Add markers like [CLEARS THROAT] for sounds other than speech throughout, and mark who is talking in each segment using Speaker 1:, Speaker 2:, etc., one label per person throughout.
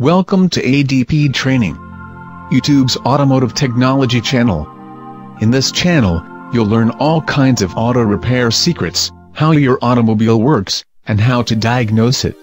Speaker 1: Welcome to ADP Training, YouTube's automotive technology channel. In this channel, you'll learn all kinds of auto repair secrets, how your automobile works, and how to diagnose it.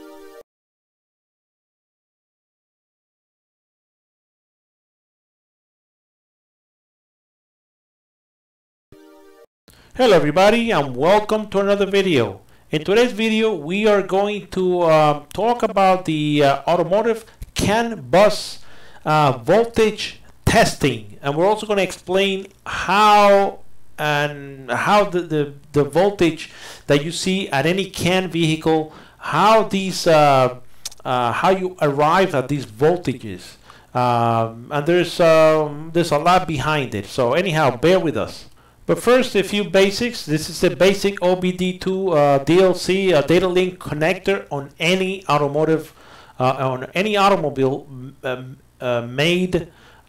Speaker 2: Hello everybody and welcome to another video. In today's video we are going to uh, talk about the uh, automotive CAN bus uh, voltage testing. And we're also going to explain how and how the, the, the voltage that you see at any CAN vehicle how these uh, uh, how you arrive at these voltages. Um, and there's um, there's a lot behind it. So anyhow bear with us. But first, a few basics. This is the basic OBD2 uh, DLC uh, data link connector on any automotive, on any automobile um, uh, made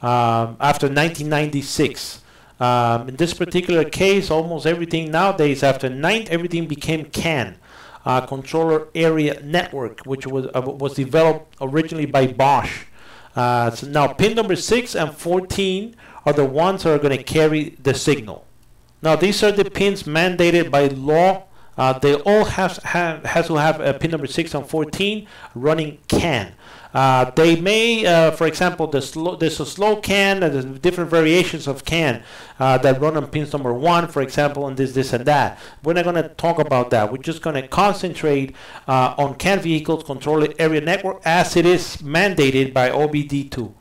Speaker 2: um, after 1996. Um, in this particular case, almost everything nowadays after 9, everything became CAN. Uh, controller area network, which was uh, was developed originally by Bosch. so now, pin number 6 and 14 are the ones that are going to carry the signal. Now these are the pins mandated by law. Uh, they all have, have has to have a pin number 6 and 14 running CAN. Uh, they may, uh, for example, the slow, there's a slow CAN, and there's different variations of CAN uh, that run on pins number 1, for example, and this, this, and that. We're not going to talk about that. We're just going to concentrate uh, on CAN vehicles controller area network as it is mandated by OBD2.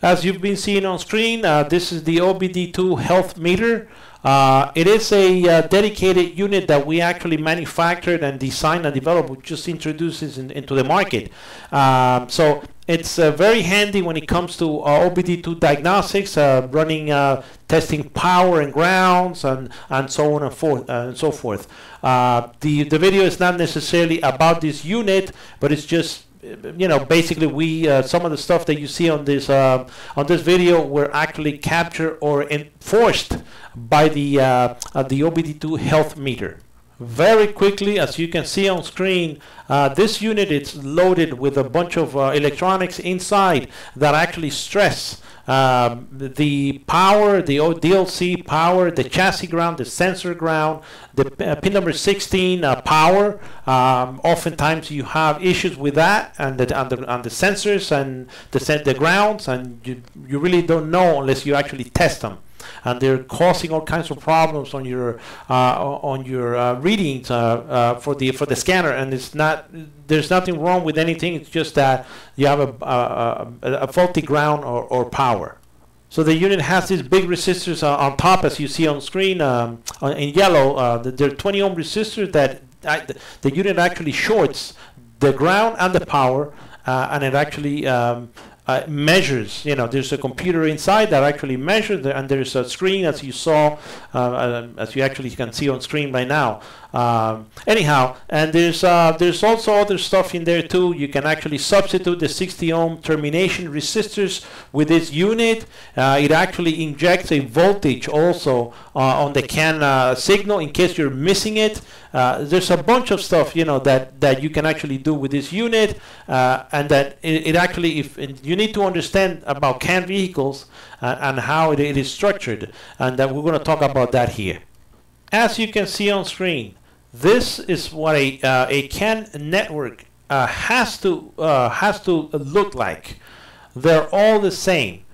Speaker 2: As you've been seeing on screen, uh, this is the OBD2 health meter. Uh, it is a uh, dedicated unit that we actually manufactured and designed and developed, which just introduces in, into the market. Um, so it's uh, very handy when it comes to uh, OBD2 diagnostics, uh, running, uh, testing power and grounds, and, and so on and, forth, and so forth. the, the video is not necessarily about this unit, but it's just you know, basically we uh, some of the stuff that you see on this uh, on this video were actually captured or enforced by the uh, the OBD2 health meter. Very quickly, as you can see on screen, uh, this unit is loaded with a bunch of uh, electronics inside that actually stress um, the power, the DLC power, the chassis ground, the sensor ground, the uh, pin number 16 uh, power. Um, oftentimes you have issues with that and the, and the, and the sensors and the, the grounds, and you, you really don't know unless you actually test them and they're causing all kinds of problems on your uh, on your uh, readings uh, for the for the scanner. And it's not there's nothing wrong with anything. It's just that you have a, a, a faulty ground or, or power. So the unit has these big resistors uh, on top, as you see on screen um, in yellow. Uh, they're 20 ohm resistors that the, the, unit actually shorts the ground and the power, and it actually um, uh, measures. You know, there's a computer inside that actually measures, the, and there's a screen, as you saw, uh, uh, as you actually can see on screen right now. Um, anyhow, and there's uh, there's also other stuff in there too. You can actually substitute the 60 ohm termination resistors with this unit. Uh, it actually injects a voltage also uh, on the CAN signal in case you're missing it. Uh, there's a bunch of stuff you know that that you can actually do with this unit, uh, and that it, it, actually if you need to understand about CAN vehicles and how it, it is structured, and that we're going to talk about that here. As you can see on screen, this is what a, uh, a CAN network uh, has to uh, has to look like. They're all the same.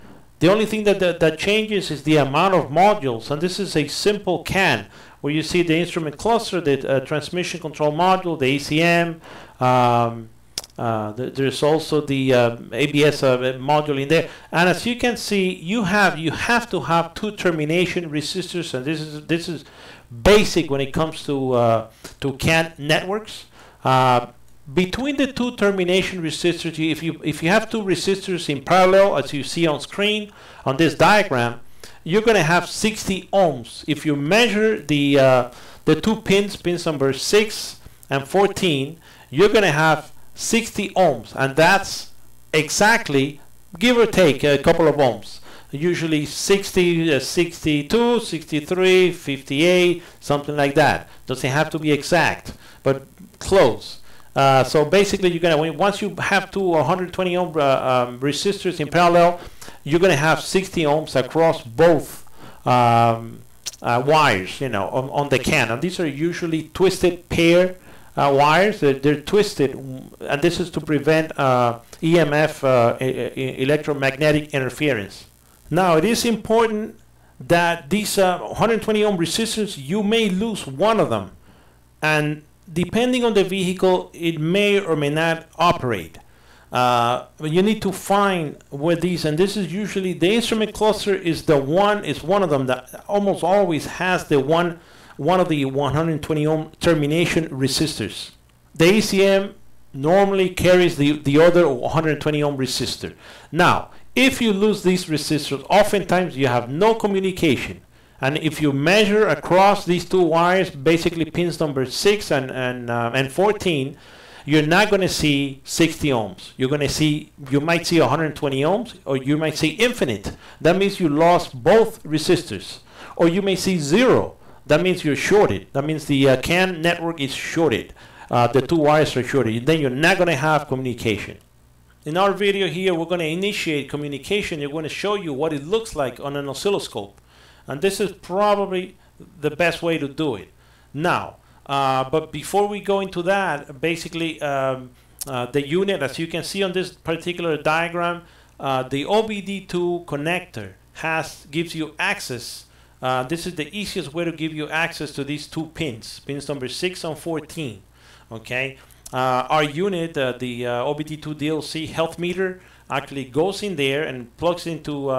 Speaker 2: The only thing that, that, that changes is the amount of modules, and this is a simple CAN where you see the instrument cluster, the uh, transmission control module, the ACM. Um, uh, there's also the uh, ABS module in there, and as you can see, you have you have to have two termination resistors, and this is this is basic when it comes to uh, to CAN networks. Uh, between the two termination resistors, if you if you have two resistors in parallel, as you see on screen on this diagram, you're going to have 60 ohms. If you measure the uh, the two pins, pins number six and 14, you're going to have 60 ohms, and that's exactly give or take a couple of ohms usually 60, uh, 62, 63, 58, something like that. Doesn't have to be exact, but close. Uh, so basically, you're gonna once you have two 120 ohm uh, um, resistors in parallel, you're gonna have 60 ohms across both um, uh, wires. You know, on, on the can, and these are usually twisted pair uh, wires. They're, they're, twisted, and this is to prevent uh, EMF, uh, electromagnetic interference. Now, it is important that these 120 ohm resistors, you may lose one of them, and depending on the vehicle, it may or may not operate. Uh, but you need to find where these, and this is usually the instrument cluster is the one is one of them that almost always has the one one of the 120 ohm termination resistors. The ACM normally carries the the other 120 ohm resistor. Now, if you lose these resistors, oftentimes you have no communication. And if you measure across these two wires, basically pins number 6 and, and, uh, and 14, you're not going to see 60 ohms. You're going to see, you might see 120 ohms, or you might see infinite. That means you lost both resistors. Or you may see zero. That means you're shorted. That means the uh, CAN network is shorted. Uh, the two wires are shorted. Then you're not going to have communication. In our video here, we're going to initiate communication. We're going to show you what it looks like on an oscilloscope. And this is probably the best way to do it. Now, uh, but before we go into that, basically um, uh, the unit, as you can see on this particular diagram, uh, the OBD2 connector has gives you access. Uh, this is the easiest way to give you access to these two pins, pins number 6 and 14. Okay, uh, our unit, the OBD2 DLC health meter, actually goes in there and plugs into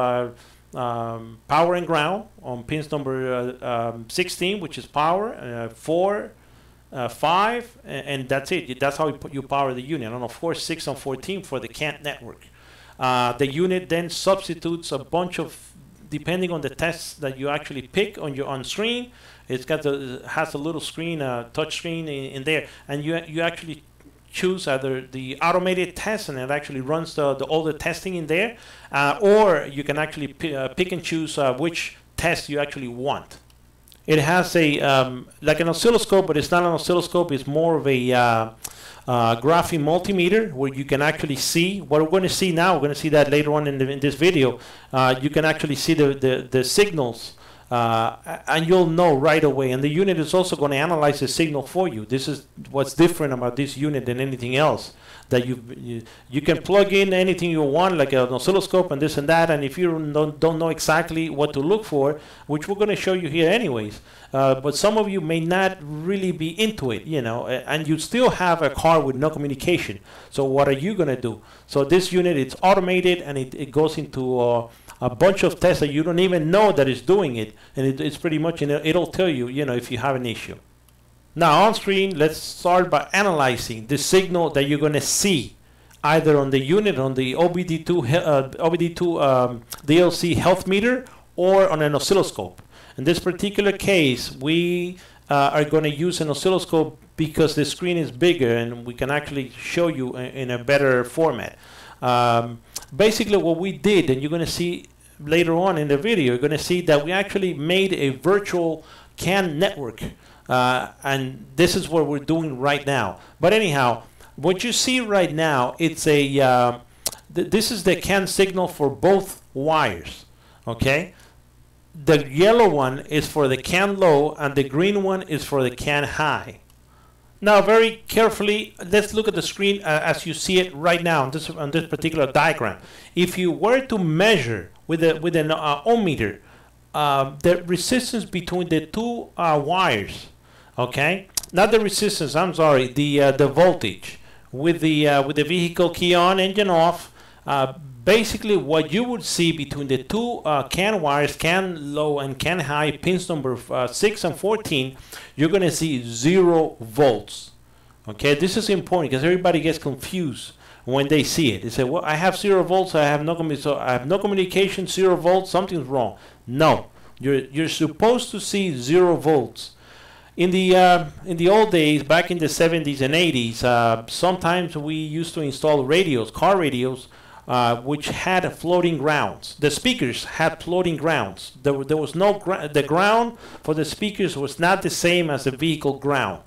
Speaker 2: um, power and ground on pins number uh, um, 16, which is power, uh, 4, uh, 5, and, and, that's it. That's how you, you power the unit. And of course, 6 and 14 for the CAN network. Uh, the unit then substitutes a bunch of, depending on the tests that you actually pick on your on screen, it's got the has a little screen, a uh, touch screen in, in there, and you you actually choose either the automated test and it actually runs the, the all the testing in there, uh, or you can actually uh, pick and choose uh, which test you actually want. It has a um, like an oscilloscope, but it's not an oscilloscope. It's more of a uh, uh, graphing multimeter where you can actually see what we're going to see now. We're going to see that later on in, the, in this video. Uh, you can actually see the, the, the signals uh, and you'll know right away. And the unit is also going to analyze the signal for you. This is what's different about this unit than anything else. That you you, can plug in anything you want, like an oscilloscope and this and that. And if you don't, don't know exactly what to look for, which we're going to show you here anyways, uh, but some of you may not really be into it, you know, and you still have a car with no communication. So what are you going to do? So this unit, it's automated and it, it goes into uh, a bunch of tests that you don't even know that it's doing it, and it, it's pretty much, it'll tell you, you know, if you have an issue. Now on screen, let's start by analyzing the signal that you're going to see either on the unit on the OBD2 uh, OBD2 um, DLC health meter or on an oscilloscope. In this particular case, we uh, are going to use an oscilloscope because the screen is bigger and we can actually show you in, in a better format. Um, basically what we did, and you're going to see later on in the video, you're going to see that we actually made a virtual CAN network. Uh, and this is what we're doing right now. But anyhow, what you see right now, it's a, uh, th this is the CAN signal for both wires, okay? The yellow one is for the CAN low, and the green one is for the CAN high. Now, very carefully, let's look at the screen uh, as you see it right now on this, on this particular diagram. If you were to measure with, a, with an uh, ohm meter uh, the resistance between the two uh, wires, okay, not the resistance, I'm sorry, the, uh, the voltage, with the, uh, with the vehicle key on, engine off, basically what you would see between the two uh, CAN wires, CAN low and CAN high, pins number uh, 6 and 14, you're going to see 0 volts. Okay, this is important because everybody gets confused when they see it. They say, well, I have 0 volts, I have no, so I have no communication, 0 volts, something's wrong. No, you're, you're supposed to see 0 volts. In the uh, in the old days, back in the 70s and 80s, uh, sometimes we used to install radios, car radios, uh, which had a floating grounds. The speakers had floating grounds. There, there was no gr the ground for the speakers was not the same as the vehicle ground.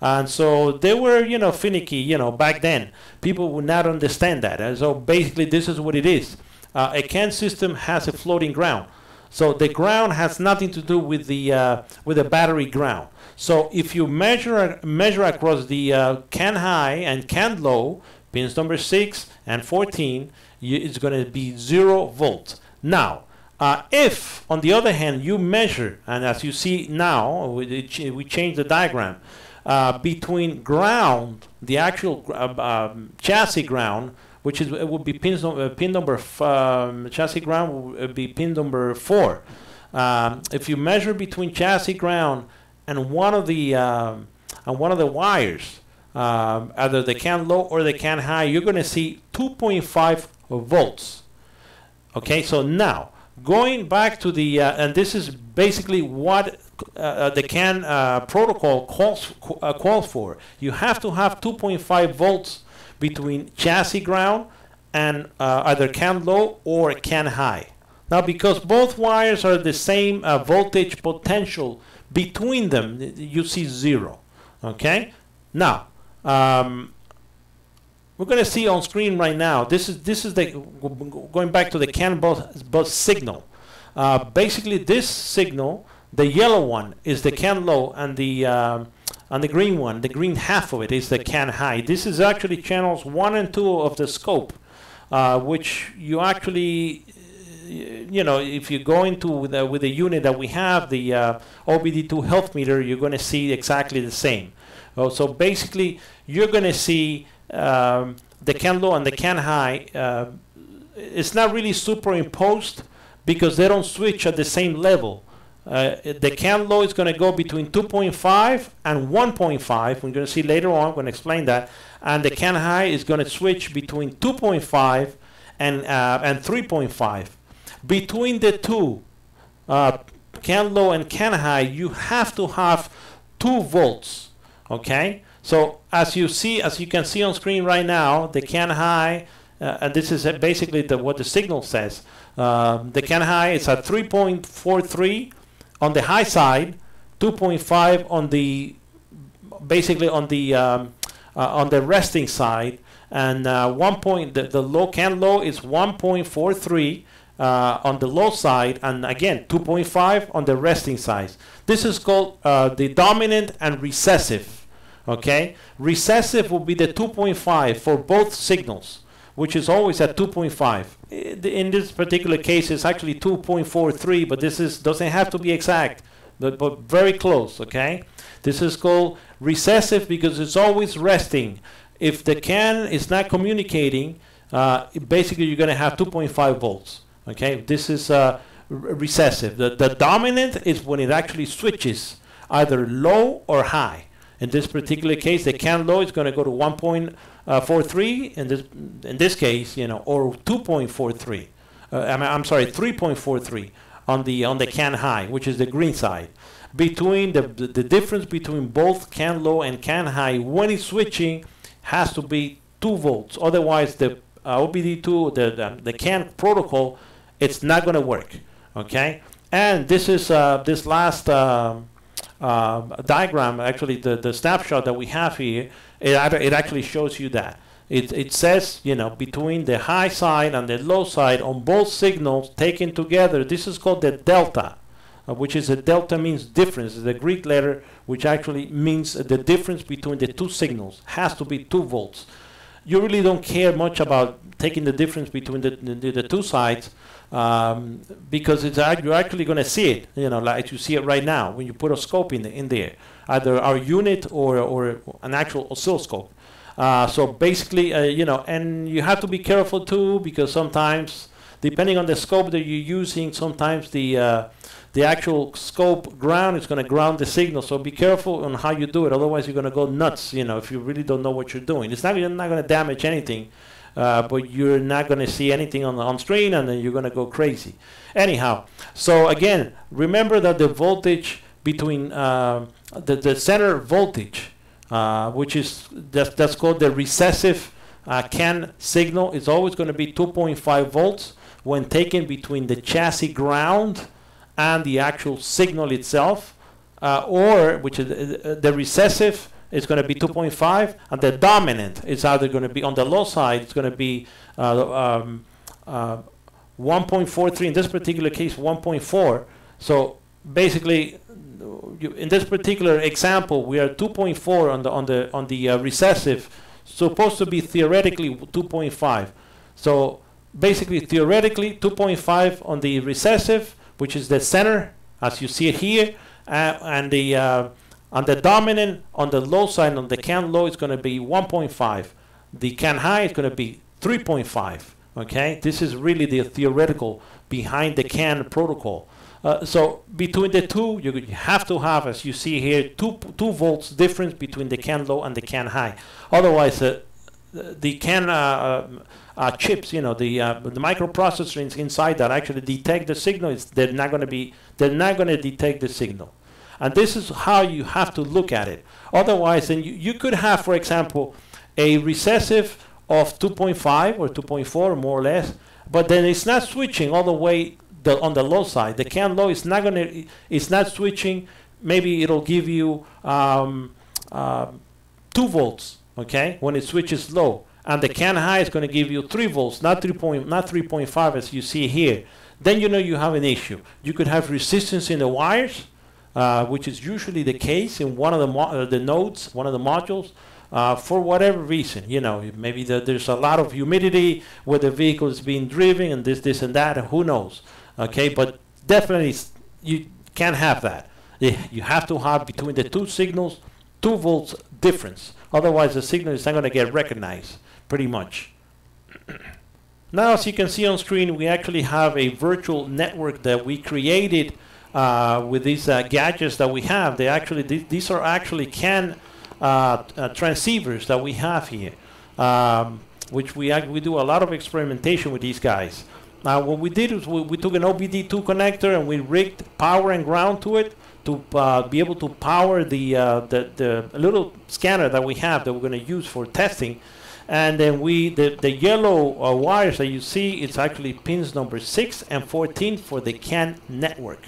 Speaker 2: And so they were, you know, finicky, you know, back then. People would not understand that. And so basically, this is what it is. Uh, a CAN system has a floating ground. So the ground has nothing to do with the uh, with the battery ground. So if you measure measure across the uh, CAN high and CAN low, pins number 6 and 14, it's going to be 0 volt. Now, uh, if, on the other hand, you measure, and as you see now, we, ch we change the diagram, uh, between ground, the actual uh, um, chassis ground, which is it would be pin, uh, pin number um, chassis ground would be pin number four. Um, if you measure between chassis ground and one of the um, and one of the wires, um, either the CAN low or the CAN high, you're going to see 2.5 volts. Okay, so now going back to the uh, and this is basically what uh, uh the CAN uh, protocol calls uh, calls for. You have to have 2.5 volts between chassis ground and uh, either CAN low or CAN high. Now, because both wires are the same voltage potential between them, you see zero. Okay. Now, um, we're going to see on screen right now. This is this is the going back to the CAN bus, signal. Uh, basically, this signal, the yellow one, is the CAN low, and the um, and the green one, the green half of it, is the CAN high. This is actually channels one and two of the scope, uh, which you actually you know, if you go into with the, with the unit that we have, the uh, OBD2 health meter, you're going to see exactly the same. Oh, so basically, you're going to see um, the CAN low and the CAN high. Uh, it's not really superimposed because they don't switch at the same level. Uh, the CAN low is going to go between 2.5 and 1.5. We're going to see later on. I'm going to explain that. And the CAN high is going to switch between 2.5 and uh, and 3.5. Between the two, uh, CAN low and CAN high, you have to have two volts. Okay. So as you see, as you can see on screen right now, the CAN high, uh, and this is basically the, what the signal says. Um, the CAN high is at 3.43 on the high side, 2.5 on the basically on the um, uh, on the resting side, and uh, one point the, the low CAN low is 1.43 uh, on the low side, and again 2.5 on the resting side. This is called uh, the dominant and recessive. Okay, recessive will be the 2.5 for both signals, which is always at 2.5. In this particular case, it's actually 2.43, but this is doesn't have to be exact, but, but very close. Okay, this is called recessive because it's always resting. If the CAN is not communicating, uh, basically you're going to have 2.5 volts. Okay, this is uh, recessive. The, the dominant is when it actually switches either low or high. In this particular case, the CAN low is going to go to 1.43 in this in this case, you know, or 2.43. Uh, I'm, I'm sorry, 3.43 on the on the CAN high, which is the green side. Between the, the, difference between both CAN low and CAN high when it's switching has to be 2 volts. Otherwise, the uh, OBD2, the, the, the CAN protocol, it's not going to work. Okay, and this is uh, this last. Um, uh, diagram, actually the, the snapshot that we have here, it, it actually shows you that. It, it says, you know, between the high side and the low side on both signals taken together, this is called the delta, uh, which is a delta means difference, the Greek letter, which actually means the difference between the two signals, has to be 2 volts. You really don't care much about taking the difference between the, the, the two sides um, because it's you're actually going to see it, you know, like you see it right now when you put a scope in, the, in there, either our unit or, or an actual oscilloscope. Uh, so basically, uh, you know, and you have to be careful too because sometimes, depending on the scope that you're using, sometimes the uh, the actual scope ground is going to ground the signal. So be careful on how you do it. Otherwise, you're going to go nuts. You know, if you really don't know what you're doing, it's not you're not going to damage anything uh, but you're not going to see anything on the on screen, and then you're going to go crazy. Anyhow, so again, remember that the voltage between uh, the the center voltage, uh, which is that's, that's called the recessive uh, CAN signal, is always going to be 2.5 volts when taken between the chassis ground and the actual signal itself, uh, or which is uh, the recessive is going to be 2.5, and the dominant is either going to be on the low side, it's going to be uh, um, uh, 1.43, in this particular case, 1.4. So basically, in this particular example, we are 2.4 on the on the on the uh, recessive, supposed to be theoretically 2.5. So basically, theoretically, 2.5 on the recessive, which is the center, as you see it here, uh, and the uh, on the dominant on the low side on the can low is going to be 1.5. The can high is going to be 3.5. Okay, this is really the theoretical behind the CAN protocol. Uh, so between the two, you have to have, as you see here, two two volts difference between the CAN low and the CAN high. Otherwise, uh, the CAN uh, chips, you know, the uh, the microprocessors inside that actually detect the signal, is they're not going to be they're not going to detect the signal. And this is how you have to look at it. Otherwise, then you, you could have, for example, a recessive of 2.5 or 2.4 more or less, but then it's not switching all the way the, on the low side. The can low is not going to, it's not switching. Maybe it'll give you um, uh, 2 volts, okay, when it switches low. And the can high is going to give you 3 volts, not 3 point, not 3.5 as you see here. Then you know you have an issue. You could have resistance in the wires, uh, which is usually the case in one of the, uh, the nodes, one of the modules uh, for whatever reason. You know, maybe the, there's a lot of humidity where the vehicle is being driven and this, this, and that, and who knows. Okay, but definitely you can't have that. You have to have between the two signals two volts difference. Otherwise, the signal is not going to get recognized, pretty much. now, as you can see on screen, we actually have a virtual network that we created uh, with these uh, gadgets that we have. They actually, th these are actually CAN uh, uh, transceivers that we have here, um, which we, we do a lot of experimentation with these guys. Now, what we did is we, we took an OBD2 connector and we rigged power and ground to it to uh, be able to power the, uh, the, the little scanner that we have that we're going to use for testing. And then we, the, the yellow uh, wires that you see, it's actually pins number 6 and 14 for the CAN network.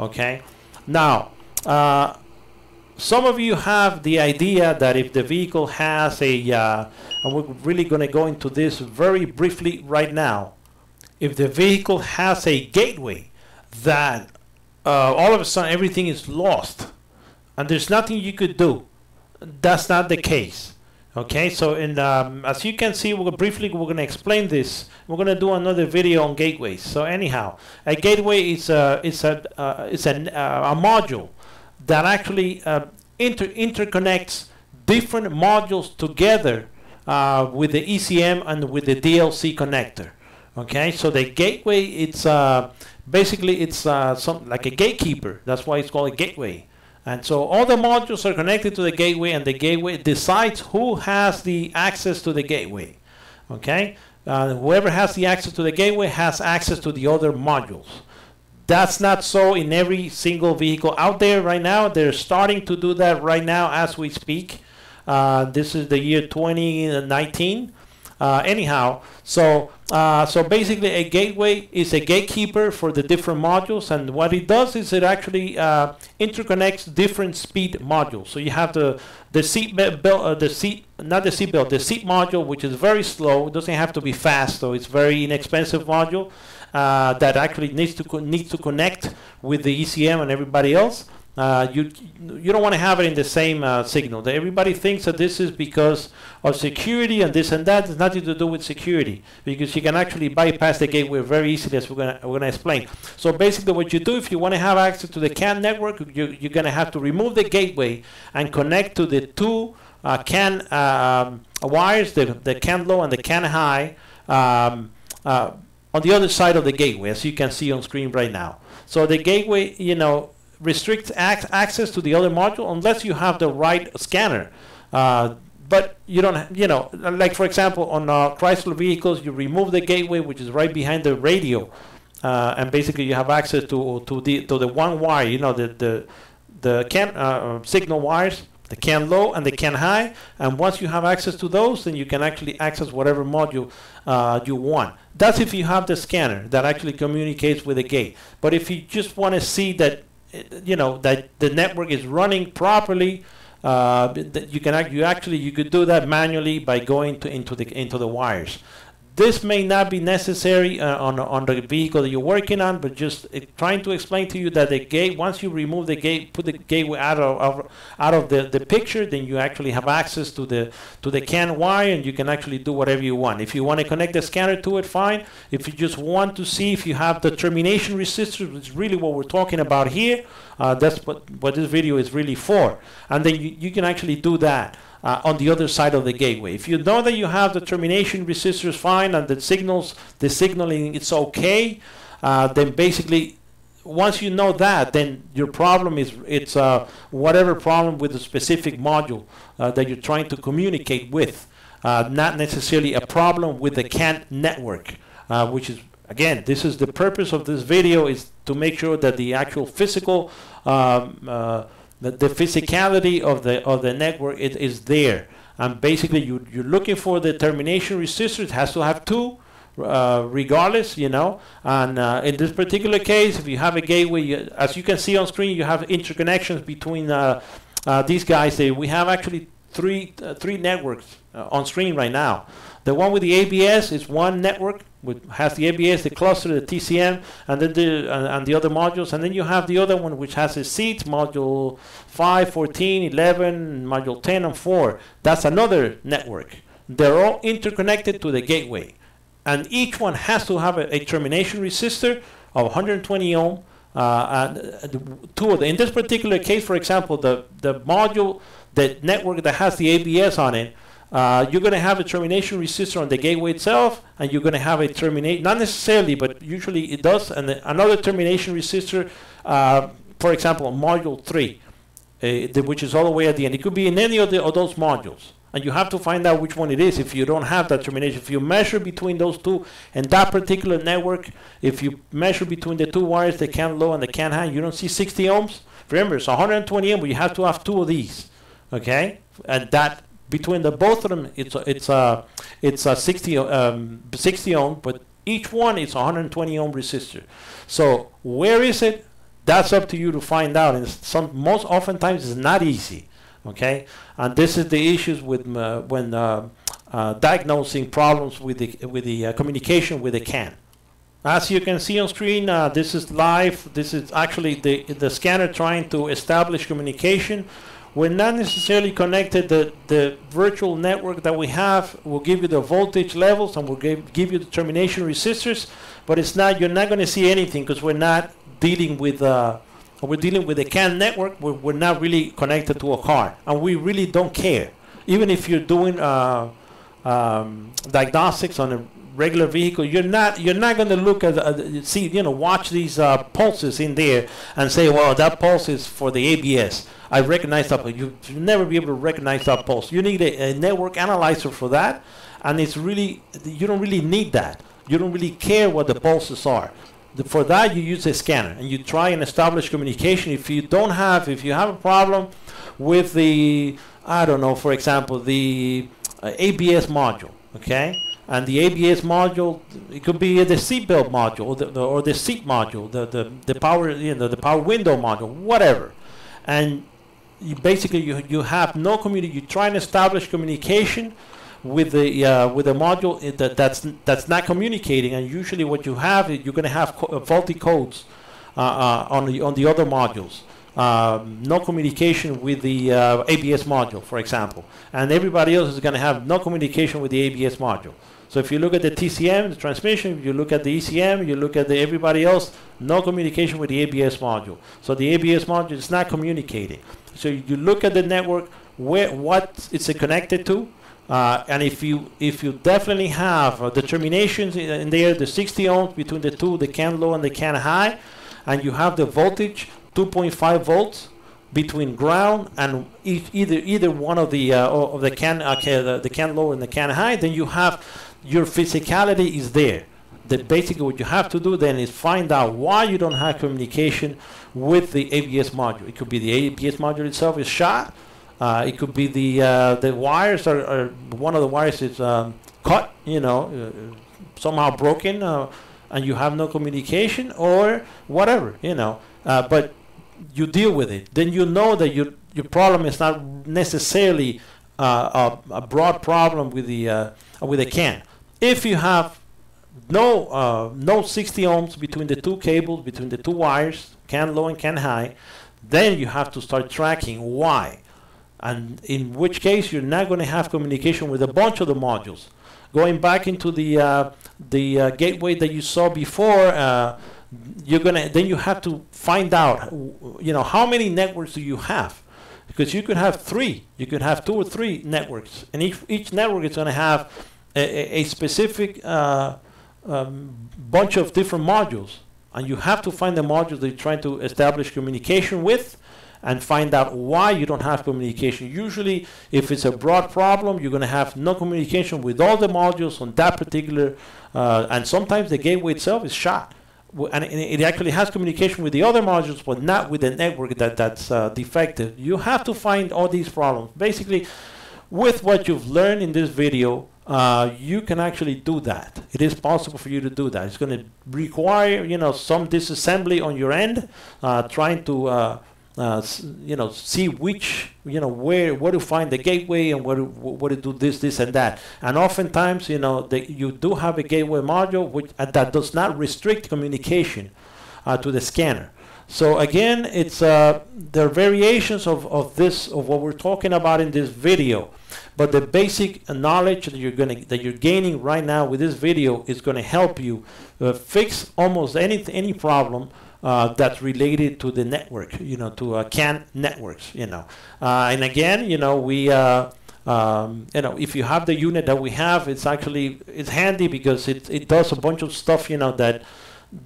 Speaker 2: Okay. Now, uh, some of you have the idea that if the vehicle has a, uh, and we're really going to go into this very briefly right now, if the vehicle has a gateway that uh, all of a sudden everything is lost and there's nothing you could do, that's not the case. Okay, so in, um, as you can see, we're briefly we're going to explain this. We're going to do another video on gateways. So anyhow, a gateway is a is a uh, is a, uh, a module that actually uh, inter interconnects different modules together uh, with the ECM and with the DLC connector. Okay, so the gateway, it's uh, basically it's uh, like a gatekeeper. That's why it's called a gateway. And so all the modules are connected to the gateway, and the gateway decides who has the access to the gateway. Okay, uh, whoever has the access to the gateway has access to the other modules. That's not so in every single vehicle out there right now. They're starting to do that right now as we speak. Uh, this is the year 2019. Uh, anyhow, so uh, so basically a gateway is a gatekeeper for the different modules, and what it does is it actually uh, interconnects different speed modules. So you have the the seat belt, uh, the seat not the seat belt, the seat module, which is very slow. It doesn't have to be fast, so it's very inexpensive module uh, that actually needs to needs to connect with the ECM and everybody else. Uh, you you don't want to have it in the same uh, signal. Everybody thinks that this is because of security and this and that. It's nothing to do with security because you can actually bypass the gateway very easily, as we're gonna we're gonna explain. So basically, what you do if you want to have access to the CAN network, you, you're gonna have to remove the gateway and connect to the two uh, CAN um, wires, the the CAN low and the CAN high. Um, uh, on the other side of the gateway, as you can see on screen right now. So the gateway, you know, restricts ac access to the other module unless you have the right scanner. Uh, but you don't, you know, like for example, on uh, Chrysler vehicles, you remove the gateway, which is right behind the radio, uh, and basically you have access to to the to the one wire, you know, the the the can uh, signal wires the CAN low and the CAN high. And once you have access to those, then you can actually access whatever module uh, you want. That's if you have the scanner that actually communicates with the gate. But if you just want to see that, you know, that the network is running properly, uh, you can act, you actually you could do that manually by going to into the into the wires. This may not be necessary uh, on on the vehicle that you're working on, but just uh, trying to explain to you that the gate once you remove the gate, put the gateway out of, of out of the, the picture, then you actually have access to the to the CAN wire, and you can actually do whatever you want. If you want to connect the scanner to it, fine. If you just want to see if you have the termination resistor, which is really what we're talking about here, uh, that's what what this video is really for. And then you, you can actually do that uh, on the other side of the gateway. If you know that you have the termination resistors fine and the signals, the signaling it's okay, uh, then basically once you know that, then your problem is it's uh, whatever problem with the specific module uh, that you're trying to communicate with, uh, not necessarily a problem with the CAN network, uh, which is again, this is the purpose of this video is to make sure that the actual physical um, uh, the, the physicality of the of the network it is there. And basically, you you're looking for the termination resistor. It has to have two, uh, regardless, you know. And uh, in this particular case, if you have a gateway, you, as you can see on screen, you have interconnections between uh, uh these guys. They, we have actually three uh, three networks uh, on screen right now. The one with the ABS is one network which has the ABS, the cluster, the TCM, and then the and, and, the other modules, and then you have the other one which has the seat module 5, 14, 11, module 10, and 4. That's another network. They're all interconnected to the gateway, and each one has to have a, a termination resistor of 120 ohm. Uh, and uh, two of them. In this particular case, for example, the the module, the network that has the ABS on it uh, you're going to have a termination resistor on the gateway itself, and you're going to have a terminate, not necessarily, but usually it does, and another termination resistor, uh, for example, module 3, uh, which is all the way at the end. It could be in any of, the, of those modules, and you have to find out which one it is if you don't have that termination. If you measure between those two and that particular network, if you measure between the two wires, the CAN low and the CAN high, you don't see 60 ohms. Remember, it's 120 ohms, but you have to have two of these, okay? And that between the both of them, it's a, it's a it's a 60 um, 60 ohm, but each one is 120 ohm resistor. So where is it? That's up to you to find out. And some most oftentimes it's not easy. Okay, and this is the issues with uh, when uh, uh, diagnosing problems with the with the uh, communication with the CAN. As you can see on screen, uh, this is live. This is actually the the scanner trying to establish communication we're not necessarily connected. The, the virtual network that we have will give you the voltage levels and will give, give you the termination resistors, but it's not, you're not going to see anything because we're not dealing with, uh, we're dealing with a CAN network. We're, we're not really connected to a car, and we really don't care. Even if you're doing uh, um, diagnostics on a regular vehicle, you're not you're not going to look at uh, see you know watch these uh, pulses in there and say, well, that pulse is for the ABS. I recognize that, but you will never be able to recognize that pulse. You need a, a network analyzer for that, and it's really you don't really need that. You don't really care what the pulses are. The, for that, you use a scanner and you try and establish communication. If you don't have, if you have a problem with the, I don't know, for example, the uh, ABS module, okay, and the ABS module, it could be the seatbelt module or the, the, or the seat module, the, the, the power, you know, the power window module, whatever. And you basically you, you have no community. You try and establish communication with the uh, with a module that that's that's not communicating, and usually what you have is you're going to have co uh, faulty codes uh, uh, on the on the other modules. Um, no communication with the uh, ABS module, for example, and everybody else is going to have no communication with the ABS module. So if you look at the TCM, the transmission, you look at the ECM, you look at the everybody else, no communication with the ABS module. So the ABS module is not communicating. So you look at the network, where what it's connected to, uh, and if you if you definitely have uh, the terminations in, in, there, the 60 ohms between the two, the CAN low and the CAN high, and you have the voltage 2.5 volts between ground and e either either one of the uh, of the CAN uh, the, the CAN low and the CAN high, then you have your physicality is there. That basically what you have to do then is find out why you don't have communication with the ABS module. It could be the ABS module itself is shot. Uh, it could be the uh, the wires are, are, one of the wires is um, cut, you know, uh, somehow broken, uh, and you have no communication or whatever, you know. Uh, but you deal with it. Then you know that you your problem is not necessarily uh, a, a, broad problem with the with a CAN. If you have no uh, no 60 ohms between the two cables, between the two wires, CAN low and CAN high, then you have to start tracking why. And in which case you're not going to have communication with a bunch of the modules. Going back into the uh, the uh, gateway that you saw before, uh, you're gonna then you have to find out, you know, how many networks do you have? Because you could have three, you could have two or three networks, and each each network is going to have a, a specific uh, um, bunch of different modules, and you have to find the modules that you're trying to establish communication with, and find out why you don't have communication. Usually, if it's a broad problem, you're going to have no communication with all the modules on that particular, uh, and sometimes the gateway itself is shot. And it actually has communication with the other modules, but not with the network that, that's uh, defective. You have to find all these problems. Basically, with what you've learned in this video, uh, you can actually do that. It is possible for you to do that. It's going to require, you know, some disassembly on your end, uh, trying to uh, uh, you know, see which, you know, where, where to find the gateway and where to, where to do this, this, and that. And oftentimes, you know, the, you do have a gateway module which uh, that does not restrict communication uh, to the scanner. So again, it's uh, there are variations of, of this of what we're talking about in this video, but the basic knowledge that you're gonna that you're gaining right now with this video is going to help you uh, fix almost any any problem uh, that's related to the network, you know, to uh, CAN networks, you know. Uh, and again, you know, we, uh, um, you know, if you have the unit that we have, it's actually it's handy because it it does a bunch of stuff, you know, that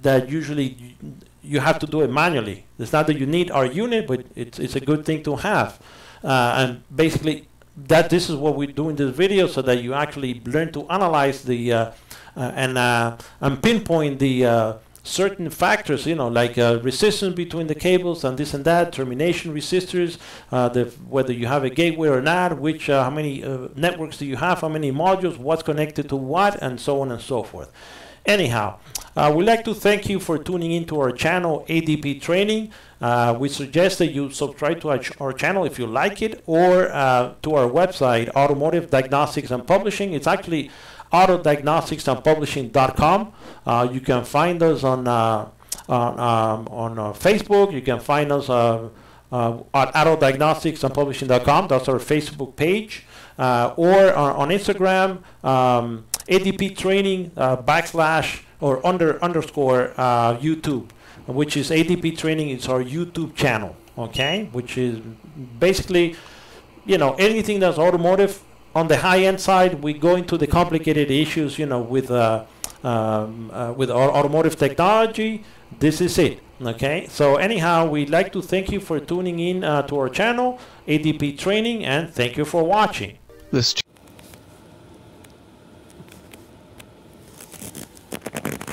Speaker 2: that usually you have to do it manually. It's not that you need our unit, but it's it's a good thing to have. Uh, and basically, that this is what we do in this video, so that you actually learn to analyze the uh, and and pinpoint the certain factors, you know, like uh, resistance between the cables and this and that, termination resistors, uh, the, whether you have a gateway or not, which, uh, how many uh, networks do you have, how many modules, what's connected to what, and so on and so forth. Anyhow, uh, we'd like to thank you for tuning into our channel, ADP Training. Uh, we suggest that you subscribe to our, ch our channel if you like it, or to our website, Automotive Diagnostics and Publishing. It's actually autodiagnosticsandpublishing.com. Uh, you can find us on uh, on, um, on uh, Facebook. You can find us uh, uh, at autodiagnosticsandpublishing.com. That's our Facebook page. Uh, or on Instagram, um, ADP Training backslash or under underscore YouTube, which is ADP Training. It's our YouTube channel. Okay, which is basically, you know, anything that's automotive on the high end side, we go into the complicated issues, you know, with uh, um, uh, with our automotive technology. This is it. Okay. So anyhow, we'd like to thank you for tuning in uh, to our channel, ADP Training, and thank you for watching.
Speaker 1: This.
Speaker 2: you [LAUGHS]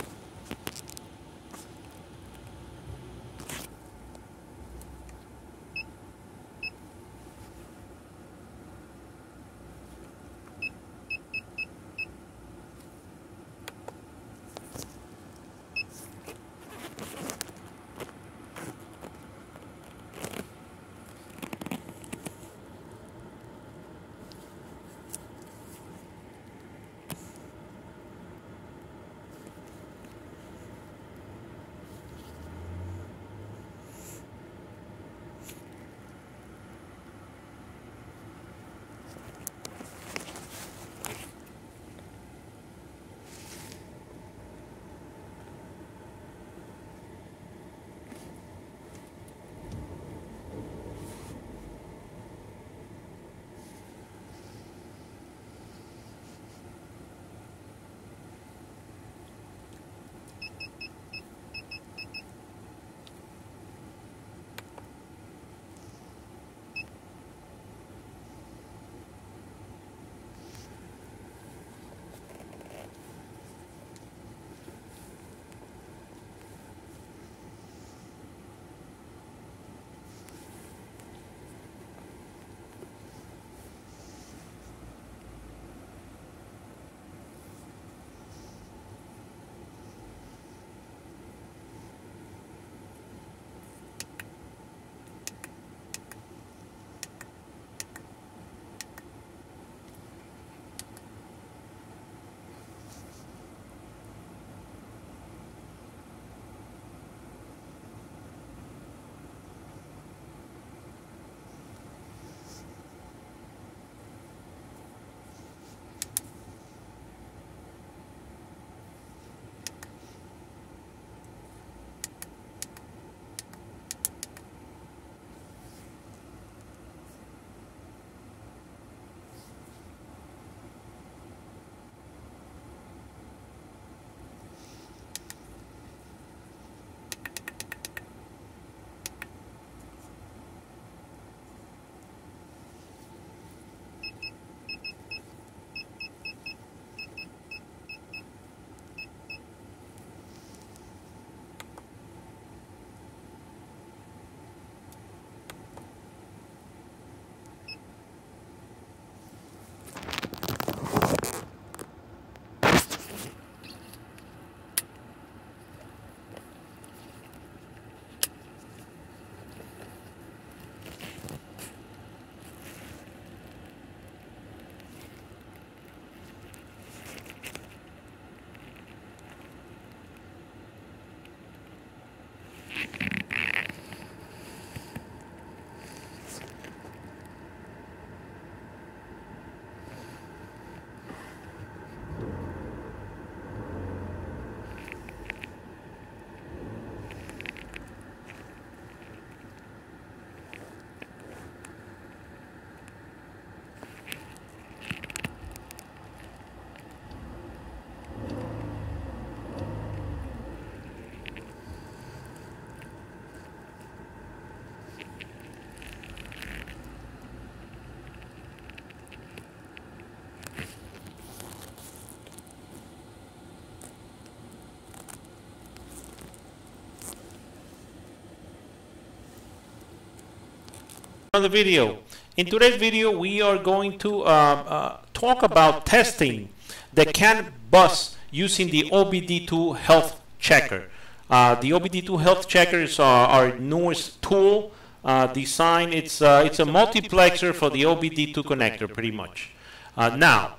Speaker 2: another video. In today's video, we are going to uh, uh, talk about testing the CAN bus using the OBD2 Health Checker. Uh, the OBD2 Health Checker is our, our newest tool uh, design. It's, uh, it's a multiplexer for the OBD2 connector, pretty much. Uh, now,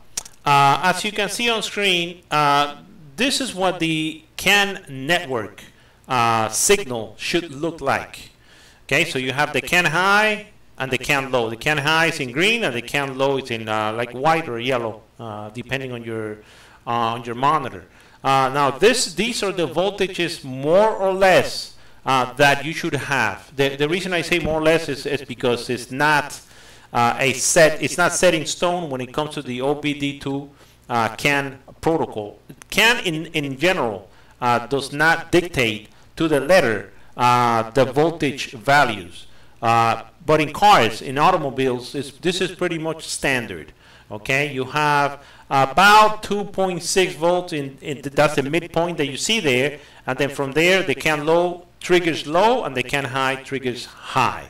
Speaker 2: as you can see on screen, this is what the CAN network signal should look like. Okay, so you have the CAN high and the CAN low. The CAN high is in green and the CAN low is in uh, like white or yellow, uh, depending on your uh, on your monitor. Uh, now this these are the voltages more or less uh, that you should have. The, the reason I say more or less is, is because it's not a set, it's not set in stone when it comes to the OBD2 CAN protocol. CAN in, in general does not dictate to the letter the voltage values. Uh, but in cars, in automobiles, this is pretty much standard. Okay, you have about 2.6 volts, in, in the, that's the midpoint that you see there, and then from there, the CAN low triggers low, and the CAN high triggers high.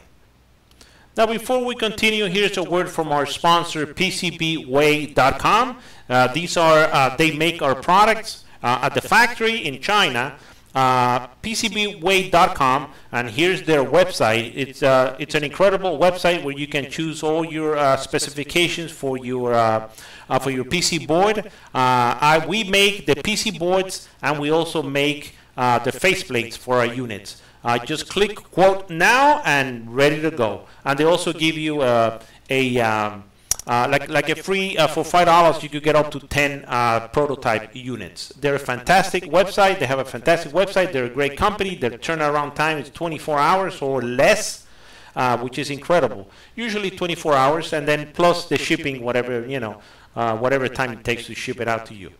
Speaker 2: Now, before we continue, here's a word from our sponsor, PCBWay.com. Uh, these are, uh, they make our products uh, at the factory in China, uh, PCBWay.com, and here's their website. It's uh, it's an incredible website where you can choose all your uh, specifications for your uh, uh, for your PC board. Uh, I, we make the PC boards, and we also make the faceplates for our units. just click quote now and ready to go. And they also give you a um, uh, like like a free uh, for five dollars you could get up to 10 uh, prototype units. They're a fantastic website. They have a fantastic website. They're a great company. Their turnaround time is 24 hours or less uh, which is incredible. Usually 24 hours and then plus the shipping whatever you know uh, whatever time it takes to ship it out to you.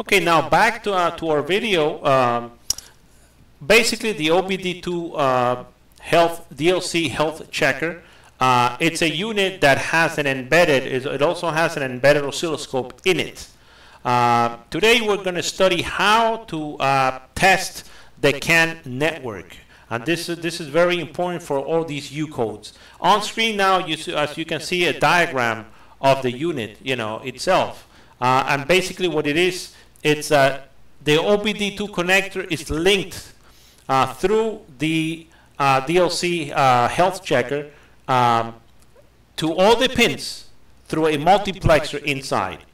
Speaker 2: Okay now back to, to our video. Um, basically the OBD2 health DLC health checker uh, it's a unit that has an embedded, it also has an embedded oscilloscope in it. Uh, today we're going to study how to uh, test the CAN network. And this is, this is very important for all these U codes. On screen now, you see, as you can see, a diagram of the unit, you know, itself. Uh, and basically what it is, it's uh, the OBD2 connector is linked uh, through the DLC health checker um, to all the pins through a multiplexer inside.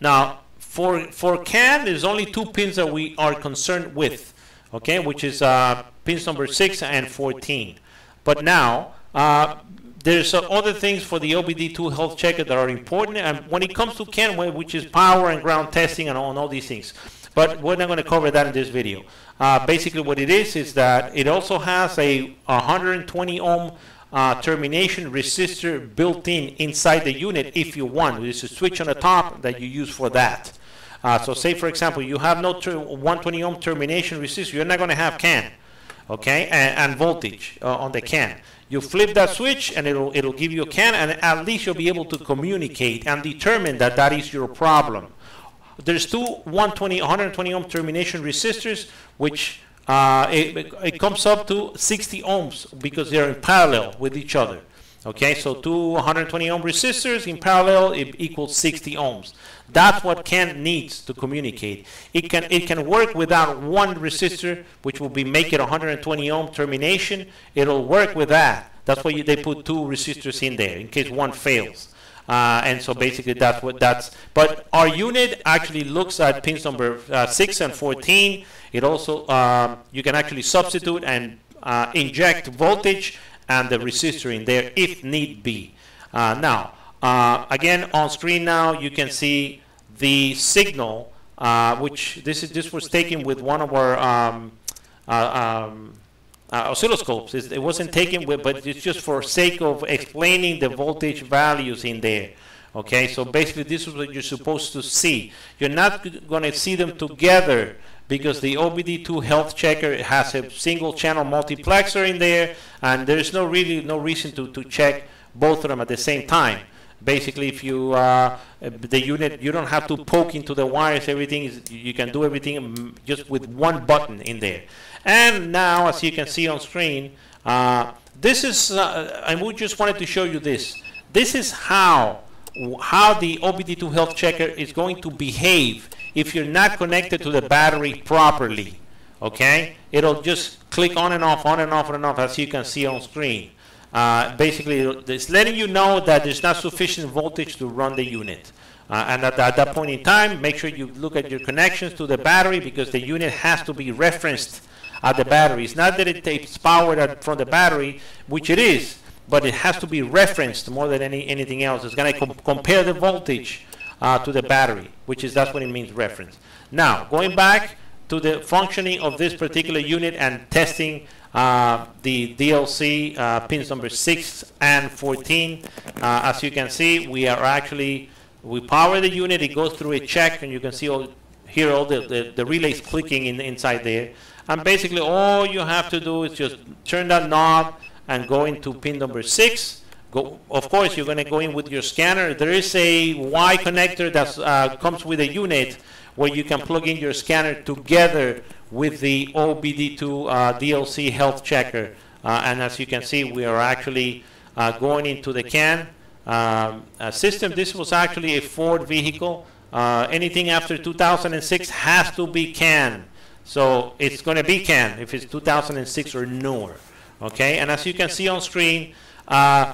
Speaker 2: Now, for, for CAN, there's only two pins that we are concerned with, okay, which is uh, pins number 6 and 14. But now, uh, there's uh, other things for the OBD2 health checker that are important, and when it comes to CAN, which is power and ground testing and all, and all these things. But we're not going to cover that in this video. Uh, basically, what it is is that it also has a 120 ohm uh, termination resistor built in inside the unit if you want. There's a switch on the top that you use for that. Uh, so say, for example, you have no 120 ohm termination resistor, you're not going to have CAN, okay, and, and voltage uh, on the CAN. You flip that switch and it'll, it'll give you a CAN and at least you'll be able to communicate and determine that that is your problem. There's two 120, 120 ohm termination resistors which uh, it, it comes up to 60 ohms because they're in parallel with each other. Okay, so two 120 ohm resistors in parallel it equals 60 ohms. That's what CAN needs to communicate. It can it can work without one resistor, which will be make it 120 ohm termination. It'll work with that. That's why you, they put two resistors in there in case one fails. Uh, and so basically that's what that's, but our unit actually looks at pins number uh, 6 and 14. It also, um, you can actually substitute and uh, inject voltage and the resistor in there if need be. Uh, now, uh, again on screen now you can see the signal, uh, which this is this was taken with one of our um, um, uh, oscilloscopes. it wasn't taken with, but it's just for sake of explaining the voltage values in there. Okay, so basically this is what you're supposed to see. You're not going to see them together because the OBD2 health checker has a single channel multiplexer in there and there's no really no reason to, to check both of them at the same time. Basically, if you uh, the unit, you don't have to poke into the wires. Everything is you can do everything just with one button in there. And now, as you can see on screen, uh, this is, uh, and we just wanted to show you this. This is how how the OBD2 health checker is going to behave if you're not connected to the battery properly. Okay, it'll just click on and off, on and off, on and off, as you can see on screen. Uh, basically, it's letting you know that there's not sufficient voltage to run the unit. Uh, and at, at, that point in time, make sure you look at your connections to the battery because the unit has to be referenced at the battery. It's not that it takes power from the battery, which it is, but it has to be referenced more than any, anything else. It's going to com compare the voltage uh, to the battery, which is that's what it means reference. Now, going back to the functioning of this particular unit and testing uh, the DLC uh, pins number 6 and 14. Uh, as you can see, we are actually, we power the unit, it goes through a check, and you can see all, here all the, the, the relays clicking in, inside there. And basically all you have to do is just turn that knob and go into pin number 6. Go, of course, you're going to go in with your scanner. There is a Y connector that uh, comes with a unit where you can plug in your scanner together with the OBD2 uh, DLC health checker. Uh, and as you can see, we are actually uh, going into the CAN um, system. This was actually a Ford vehicle. Uh, anything after 2006 has to be CAN. So it's going to be CAN if it's 2006 or newer. Okay, and as you can see on screen, uh,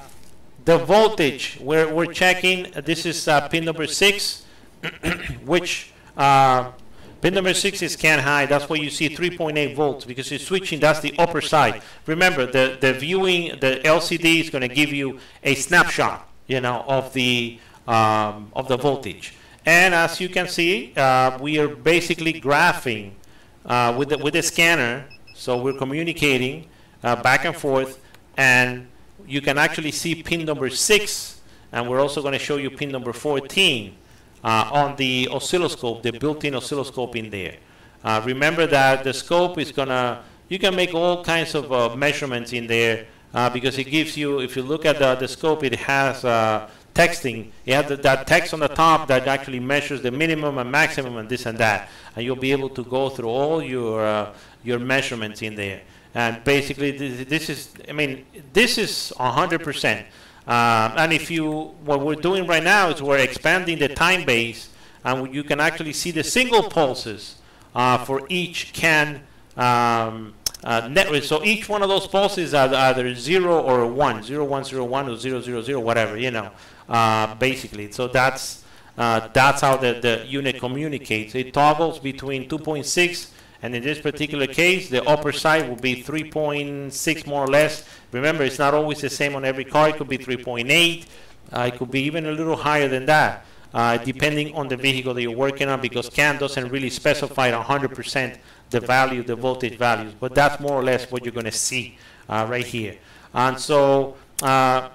Speaker 2: the voltage we're, we're checking, this is uh, pin number 6, [CLEARS THROAT] which uh, pin number 6 is can high. That's why you see 3.8 volts because you're switching. That's the upper side. Remember, the, the viewing, the LCD is going to give you a snapshot, you know, of the, um, of the voltage. And as you can see, uh, we are basically graphing uh, with, the, with the scanner. So we're communicating uh, back and forth. And you can actually see pin number 6. And we're also going to show you pin number 14 uh, on the oscilloscope, the built-in oscilloscope in there. Uh, remember that the scope is gonna, you can make all kinds of uh, measurements in there uh, because it gives you, if you look at the, the scope, it has texting. You have the, that text on the top that actually measures the minimum and maximum and this and that. And you'll be able to go through all your, uh, your measurements in there. And basically, this, is, I mean, this is 100%. Uh, and if you, what we're doing right now is we're expanding the time base, and you can actually see the single pulses uh, for each CAN um, uh, network. So each one of those pulses are either 0 or 1, 0, 1, 0, 1, or 0, 0, 0, whatever, you know, uh, basically. So that's, uh, that's how the, the unit communicates. It toggles between 2.6 and in this particular case, the upper side will be 3.6 more or less. Remember, it's not always the same on every car. It could be 3.8. Uh, it could be even a little higher than that, uh, depending on the vehicle that you're working on, because CAN doesn't really specify 100% the value, the voltage values. But that's more or less what you're going to see uh, right here. And so uh,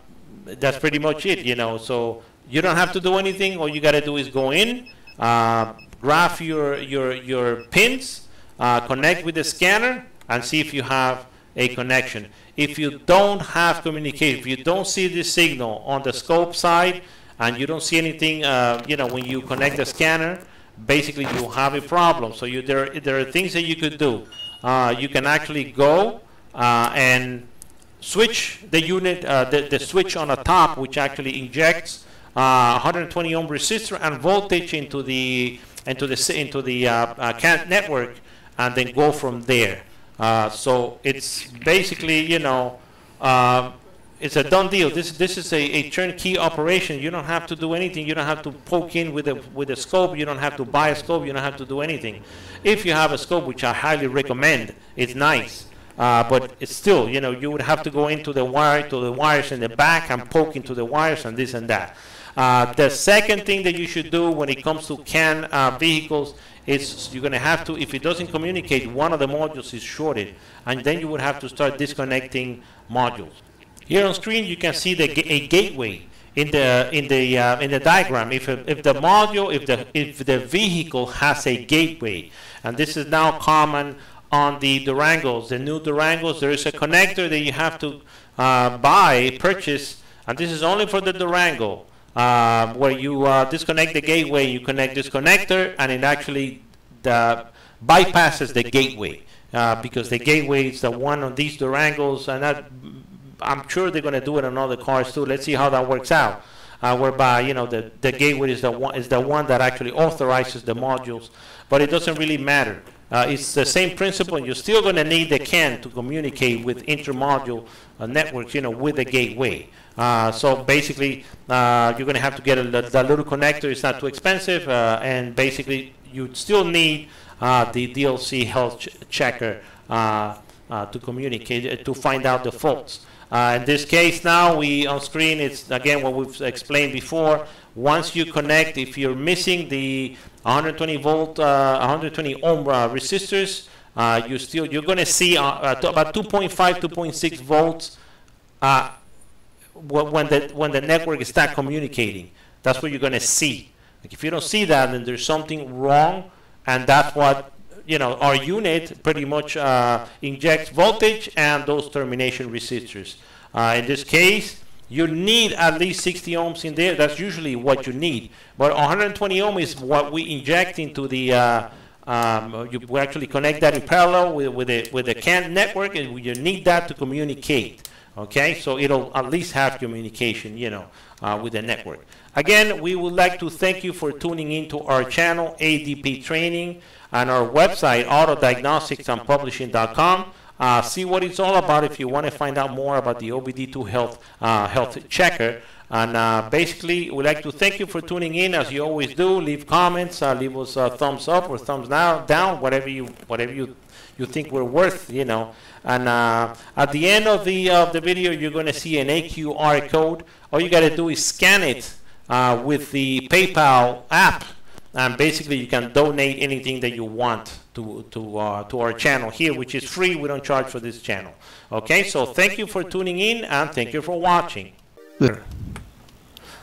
Speaker 2: that's pretty much it, you know. So you don't have to do anything. All you got to do is go in, uh, graph your, your, your pins, uh, connect with the scanner and see if you have a connection. If you don't have communication, if you don't see the signal on the scope side and you don't see anything, uh, you know, when you connect the scanner, basically you have a problem. So you, there, there are things that you could do. Uh, you can actually go uh, and switch the unit, uh, the, the switch on the top, which actually injects 120 uh, ohm resistor and voltage into the into the into the uh, network and then go from there. Uh, so it's basically, you know, um, it's a done deal. This this is a, a turnkey operation. You don't have to do anything. You don't have to poke in with a with a scope. You don't have to buy a scope. You don't have to do anything. If you have a scope, which I highly recommend, it's nice. Uh, but still, you know, you would have to go into the wire to the wires in the back and poke into the wires and this and that. Uh, the second thing that you should do when it comes to CAN uh, vehicles is you're going to have to, if it doesn't communicate, one of the modules is shorted, and then you would have to start disconnecting modules. Here on screen, you can see the a gateway in the in the uh, in the diagram. If if the module, if the if the vehicle has a gateway, and this is now common on the Durangos, the new Durangos, there is a connector that you have to uh, buy, purchase, and this is only for the Durango um, where you uh, disconnect the gateway, you connect this connector, and it actually bypasses the gateway uh, because the gateway is the one on these Durangos, and that I'm sure they're going to do it on other cars too. Let's see how that works out. Uh, whereby you know the the gateway is the one is the one that actually authorizes the modules, but it doesn't really matter. Uh, it's the same principle. You're still going to need the CAN to communicate with intermodule uh, networks, you know, with the gateway. Uh, so basically, uh, you're going to have to get a, little connector. It's not too expensive, uh, and basically, you still need uh, the DLC health ch checker to communicate to find out the faults. In this case, now we on screen, it's again what we've explained before. Once you connect, if you're missing the 120 volt, uh, 120 ohm uh, resistors, uh, you still you're going to see about 2.5, 2.6 volts when the when the network is not communicating. That's what you're going to see. Like if you don't see that, then there's something wrong, and that's what you know. Our unit pretty much uh, injects voltage and those termination resistors. Uh, in this case, you need at least 60 ohms in there. That's usually what you need. But 120 ohm is what we inject into the, uh, um, you we actually connect that in parallel with, with, the, with the CAN network, and you need that to communicate. Okay, so it'll at least have communication, you know, uh, with the network. Again, we would like to thank you for tuning into our channel, ADP Training, and our website, autodiagnosticsandpublishing.com. Uh, see what it's all about if you want to find out more about the OBD2 Health uh, Health Checker. And uh, basically, we'd like to thank you for tuning in, as you always do. Leave comments, uh, leave us a thumbs up or thumbs down, down, whatever you whatever you you think we're worth, you know. And uh, at the end of the of the video, you're going to see an AQR code. All you got to do is scan it uh, with the PayPal app and basically you can donate anything that you want to to uh, to our channel here which is free. We don't charge for this channel. Okay so thank you for tuning in and thank you for watching.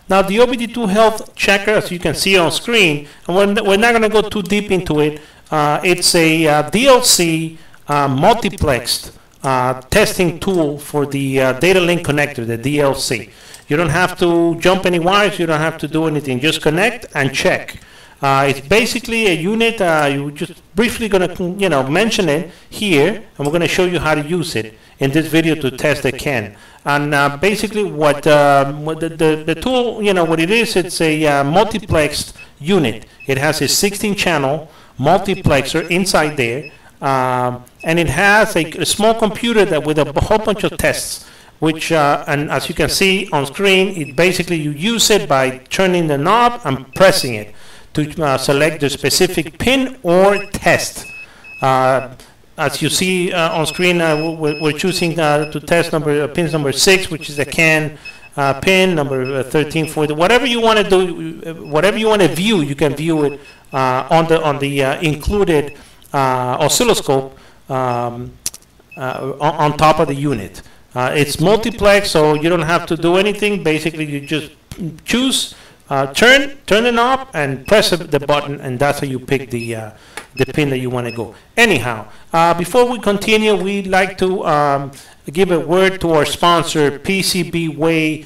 Speaker 2: Now the OBD2 health checker as you can see on screen and we're, we're not going to go too deep into it. Uh, it's a uh, DLC uh, multiplexed uh, testing tool for the uh, data link connector the DLC you don't have to jump any wires you don't have to do anything. Just connect and check uh, it's basically a unit, uh, you're just briefly going to you know, mention it here, and we're going to show you how to use it in this video to test the CAN. And uh, basically what, uh, what the, the, the, tool, you know, what it is, it's a uh, multiplexed unit. It has a 16-channel multiplexer inside there, um, and it has a, a, small computer that with a whole bunch of tests which, uh, and as you can see on screen, it basically you use it by turning the knob and pressing it to uh, select the specific pin or test. Uh, as you see uh, on screen, uh, we're, we're, choosing uh, to test number pins number six, which is the CAN pin number 13 for the whatever you want to do, whatever you want to view, you can view it on the on the included oscilloscope um, on, top of the unit. it's multiplex, so you don't have to do anything. Basically, you just choose uh, turn turn the knob and press the button and that's how you pick the uh, the pin that you want to go. Anyhow uh, before we continue we'd like to um, give a word to our sponsor PCBWay.com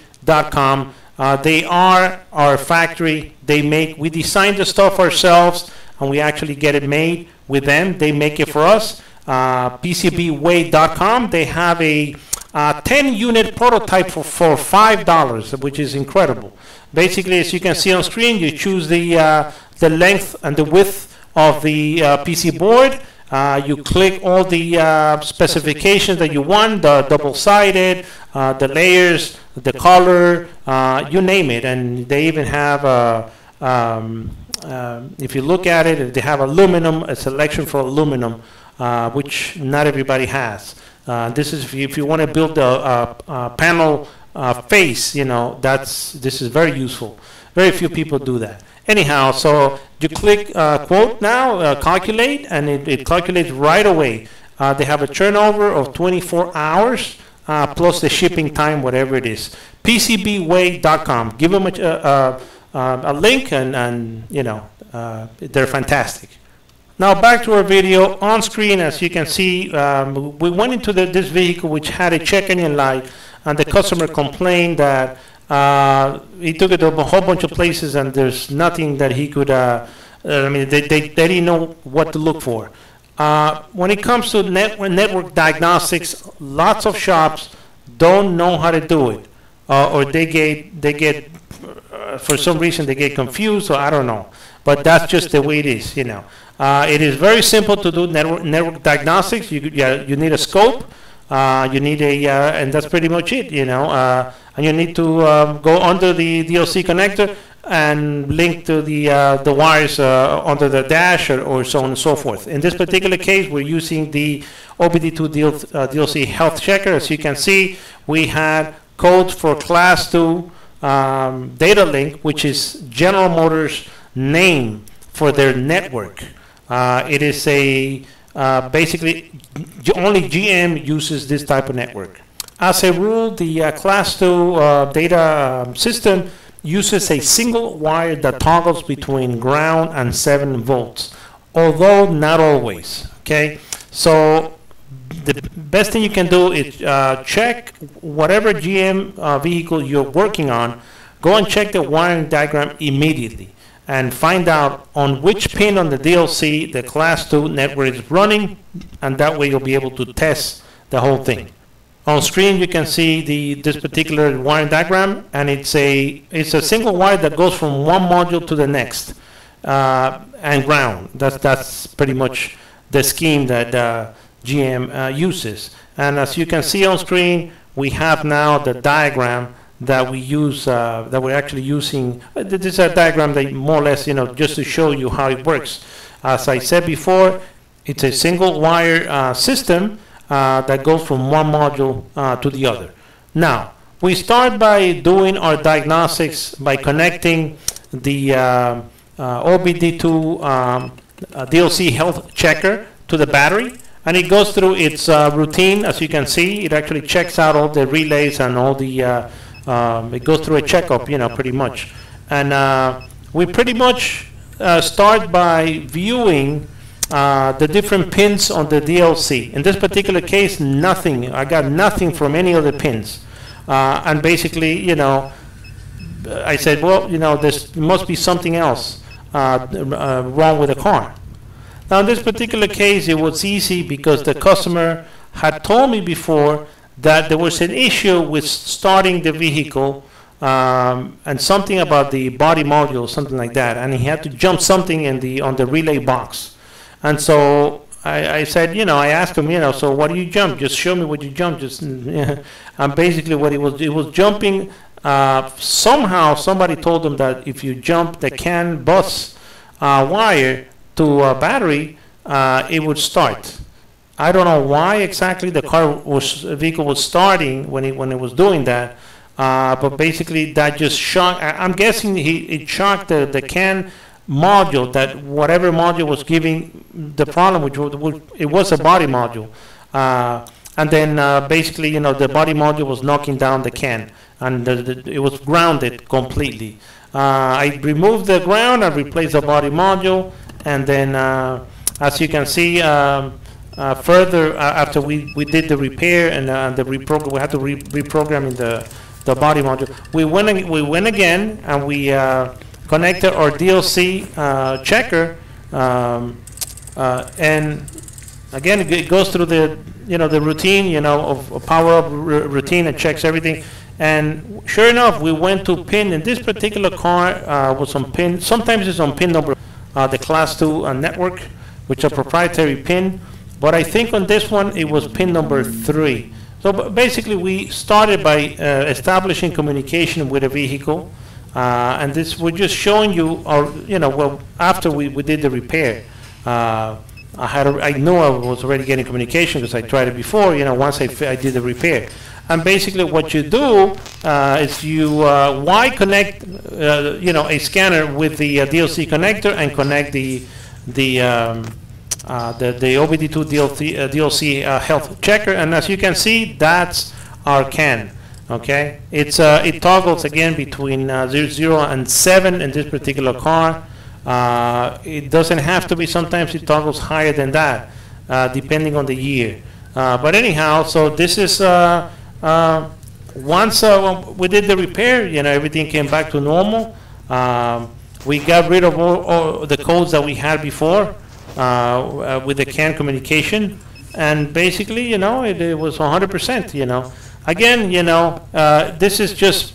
Speaker 2: uh, they are our factory. They make we design the stuff ourselves and we actually get it made with them. They make it for us. Uh, PCBWay.com they have a uh, 10 unit prototype for, for $5 which is incredible Basically, as you can see on screen, you choose the, uh, the length and the width of the uh, PC board. Uh, you click all the uh, specifications that you want, the double-sided, uh, the layers, the color, uh, you name it. And they even have, um, if you look at it, they have aluminum, a selection for aluminum, which not everybody has. this is if you, you want to build a, a, a panel uh, face, you know, that's this is very useful. Very few people do that. Anyhow, so you click uh, quote now, uh, calculate, and it, it, calculates right away. Uh, they have a turnover of 24 hours uh, plus the shipping time, whatever it is. PCBWay.com. Give them a, a, a, link, and, and you know, uh, they're fantastic. Now back to our video. On screen, as you can see, um, we went into the, this vehicle which had a check engine light and the customer complained that uh, he took it to a whole bunch of places and there's nothing that he could, uh, uh, I mean, they, they, they didn't know what to look for. Uh, when it comes to net, network diagnostics, lots of shops don't know how to do it, uh, or they get they get uh, for some reason they get confused, or I don't know. But that's just the way it is, you know. It is very simple to do network, network diagnostics. You you need a scope. Uh, you need a, uh, and that's pretty much it, you know. Uh, and you need to um, go under the DLC connector and link to the uh, the wires uh, under the dash or, or, so on and so forth. In this particular case, we're using the OBD2 DLC health checker. As you can see, we had code for class 2 um, data link, which is General Motors' name for their network. Uh, it is a uh, basically only GM uses this type of network. As a rule, the uh, class 2 uh, data um, system uses a single wire that toggles between ground and 7 volts, although not always. Okay, so the best thing you can do is uh, check whatever GM uh, vehicle you're working on, go and check the wiring diagram immediately and find out on which pin on the DLC the class 2 network is running and that way you'll be able to test the whole thing. On screen you can see the this particular wiring diagram and it's a it's a single wire that goes from one module to the next uh, and ground. That's that's pretty much the scheme that uh, GM uh, uses. And as you can see on screen we have now the diagram that we use, uh, that we're actually using. Uh, this is a diagram that more or less, you know, just to show you how it works. As I said before, it's a single wire uh, system uh, that goes from one module uh, to the other. Now, we start by doing our diagnostics by connecting the uh, OBD2 um, DLC health checker to the battery and it goes through its routine as you can see it actually checks out all the relays and all the um, it goes through a checkup, you know, pretty much. And uh, we pretty much uh, start by viewing uh, the different pins on the DLC. In this particular case, nothing. I got nothing from any of the pins. Uh, and basically, you know, I said, well, you know, there must be something else uh, uh, wrong with the car. Now, in this particular case, it was easy because the customer had told me before that there was an issue with starting the vehicle um, and something about the body module, something like that, and he had to jump something in the on the relay box, and so I, I said, you know, I asked him, you know, so what do you jump? Just show me what you jump. Just [LAUGHS] and basically what he was, it was jumping. Uh, somehow somebody told him that if you jump the CAN bus uh, wire to a battery, uh, it would start. I don't know why exactly the car was vehicle was starting when it when it was doing that, uh, but basically that just shocked. I, am guessing he it shocked the the CAN module that whatever module was giving the problem, which was, it was a body module, uh, and then uh, basically you know the body module was knocking down the CAN and the, the, it was grounded completely. Uh, I removed the ground, I replaced the body module, and then uh, as you can see. Um, uh, further uh, after we, we did the repair and uh, the reprogram, we had to re reprogram in the the body module. We went we went again and we uh, connected our DLC uh, checker, um, uh, and again it goes through the you know the routine you know of, power up routine and checks everything. And sure enough, we went to pin in this particular car was on pin. Sometimes it's on pin number the class two network, which is a proprietary pin. But I think on this one, it was pin number three. So basically, we started by uh, establishing communication with a vehicle. Uh, and this, we're just showing you, our, you know, well, after we, we did the repair, uh, I had, a, I knew I was already getting communication because I tried it before, you know, once I, I did the repair. And basically what you do uh, is you uh, Y connect, uh, you know, a scanner with the uh, DLC connector and connect the, the, um, uh, the, the OBD2 DLC, uh, DLC uh, health checker. And as you can see, that's our CAN. Okay, it's uh, it toggles again between uh, 0, 0 and 7 in this particular car. Uh, it doesn't have to be. Sometimes it toggles higher than that, depending on the year. but anyhow, so this is once we did the repair, you know, everything came back to normal. Um, we got rid of all, all the codes that we had before. Uh, uh, with the CAN communication, and basically, you know, it, it was 100%. You know, Again, you know, uh, this is just,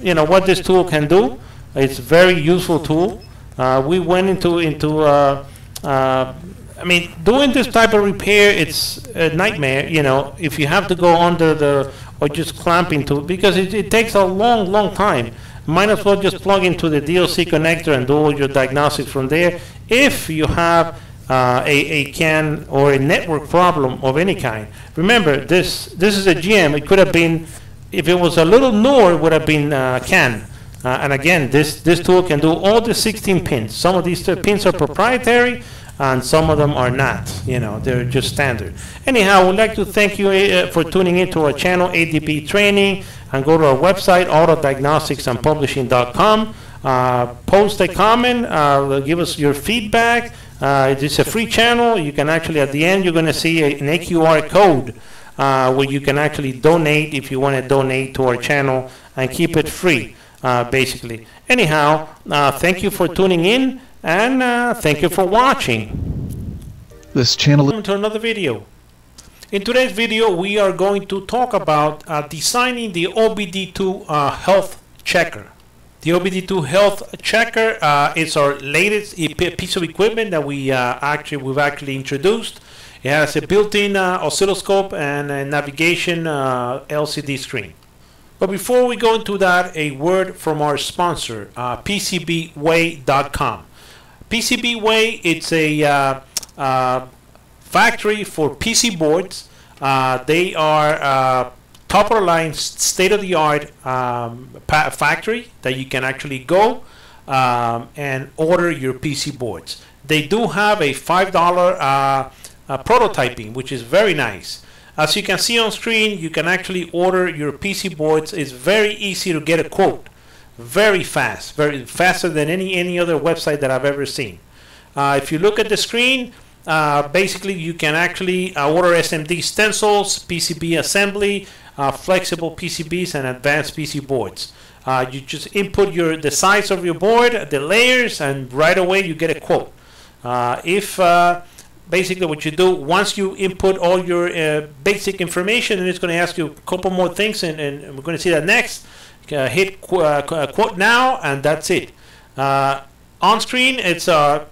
Speaker 2: you know, what this tool can do. It's a very useful tool. Uh, we went into, into uh, uh, I mean, doing this type of repair, it's a nightmare, you know, if you have to go under the, or just clamp into, because it, it takes a long, long time. Might as well just plug into the DLC connector and do all your diagnostics from there. If you have uh, a, a CAN or a network problem of any kind. Remember, this this is a GM. It could have been, if it was a little newer, it would have been uh, CAN. Uh, and again, this, this tool can do all the 16 pins. Some of these pins are proprietary, and some of them are not. You know, they're just standard. Anyhow, I would like to thank you uh, for tuning in to our channel, ADP Training, and go to our website, autodiagnosticsandpublishing.com. Uh, post a comment, uh, give us your feedback. Uh, it's a free channel. You can actually, at the end, you're going to see a, an AQR code uh, where you can actually donate if you want to donate to our channel and keep it free, uh, basically. Anyhow, uh, thank you for tuning in and uh, thank you for watching.
Speaker 1: This channel
Speaker 2: Welcome to another video. In today's video, we are going to talk about uh, designing the OBD2 health checker. The OBD2 Health Checker uh, is our latest piece of equipment that we uh, actually we've actually introduced. It has a built-in uh, oscilloscope and a navigation uh, LCD screen. But before we go into that, a word from our sponsor, uh, PCBWay.com. PCBWay, it's a uh, factory for PC boards. they are the line, state of the art um, factory that you can actually go um, and order your PC boards. They do have a $5 uh, uh, prototyping, which is very nice. As you can see on screen, you can actually order your PC boards. It's very easy to get a quote. Very fast, very faster than any, any other website that I've ever seen. Uh, if you look at the screen, uh, basically you can actually uh, order SMD stencils, PCB assembly, uh, flexible PCBs and advanced PC boards. Uh, you just input your the size of your board, the layers, and right away you get a quote. Uh, if uh, basically what you do once you input all your uh, basic information, and it's going to ask you a couple more things, and, and we're going to see that next. Uh, hit qu quote now, and that's it. on screen, it's the,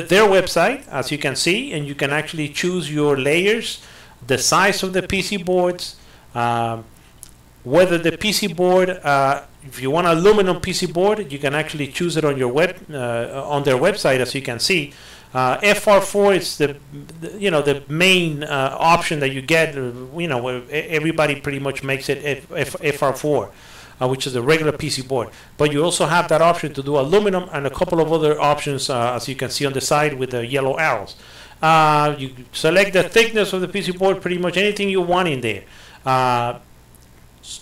Speaker 2: their website, as you can see, and you can actually choose your layers, the size of the PC boards, um, whether the PC board, uh, if you want aluminum PC board, you can actually choose it on your web uh, on their website, as you can see. Uh, FR4 is the, the, you know the main uh, option that you get. Uh, you know everybody pretty much makes it F F FR4, uh, which is a regular PC board. But you also have that option to do aluminum and a couple of other options, as you can see on the side with the yellow arrows. you select the thickness of the PC board, pretty much anything you want in there. Uh,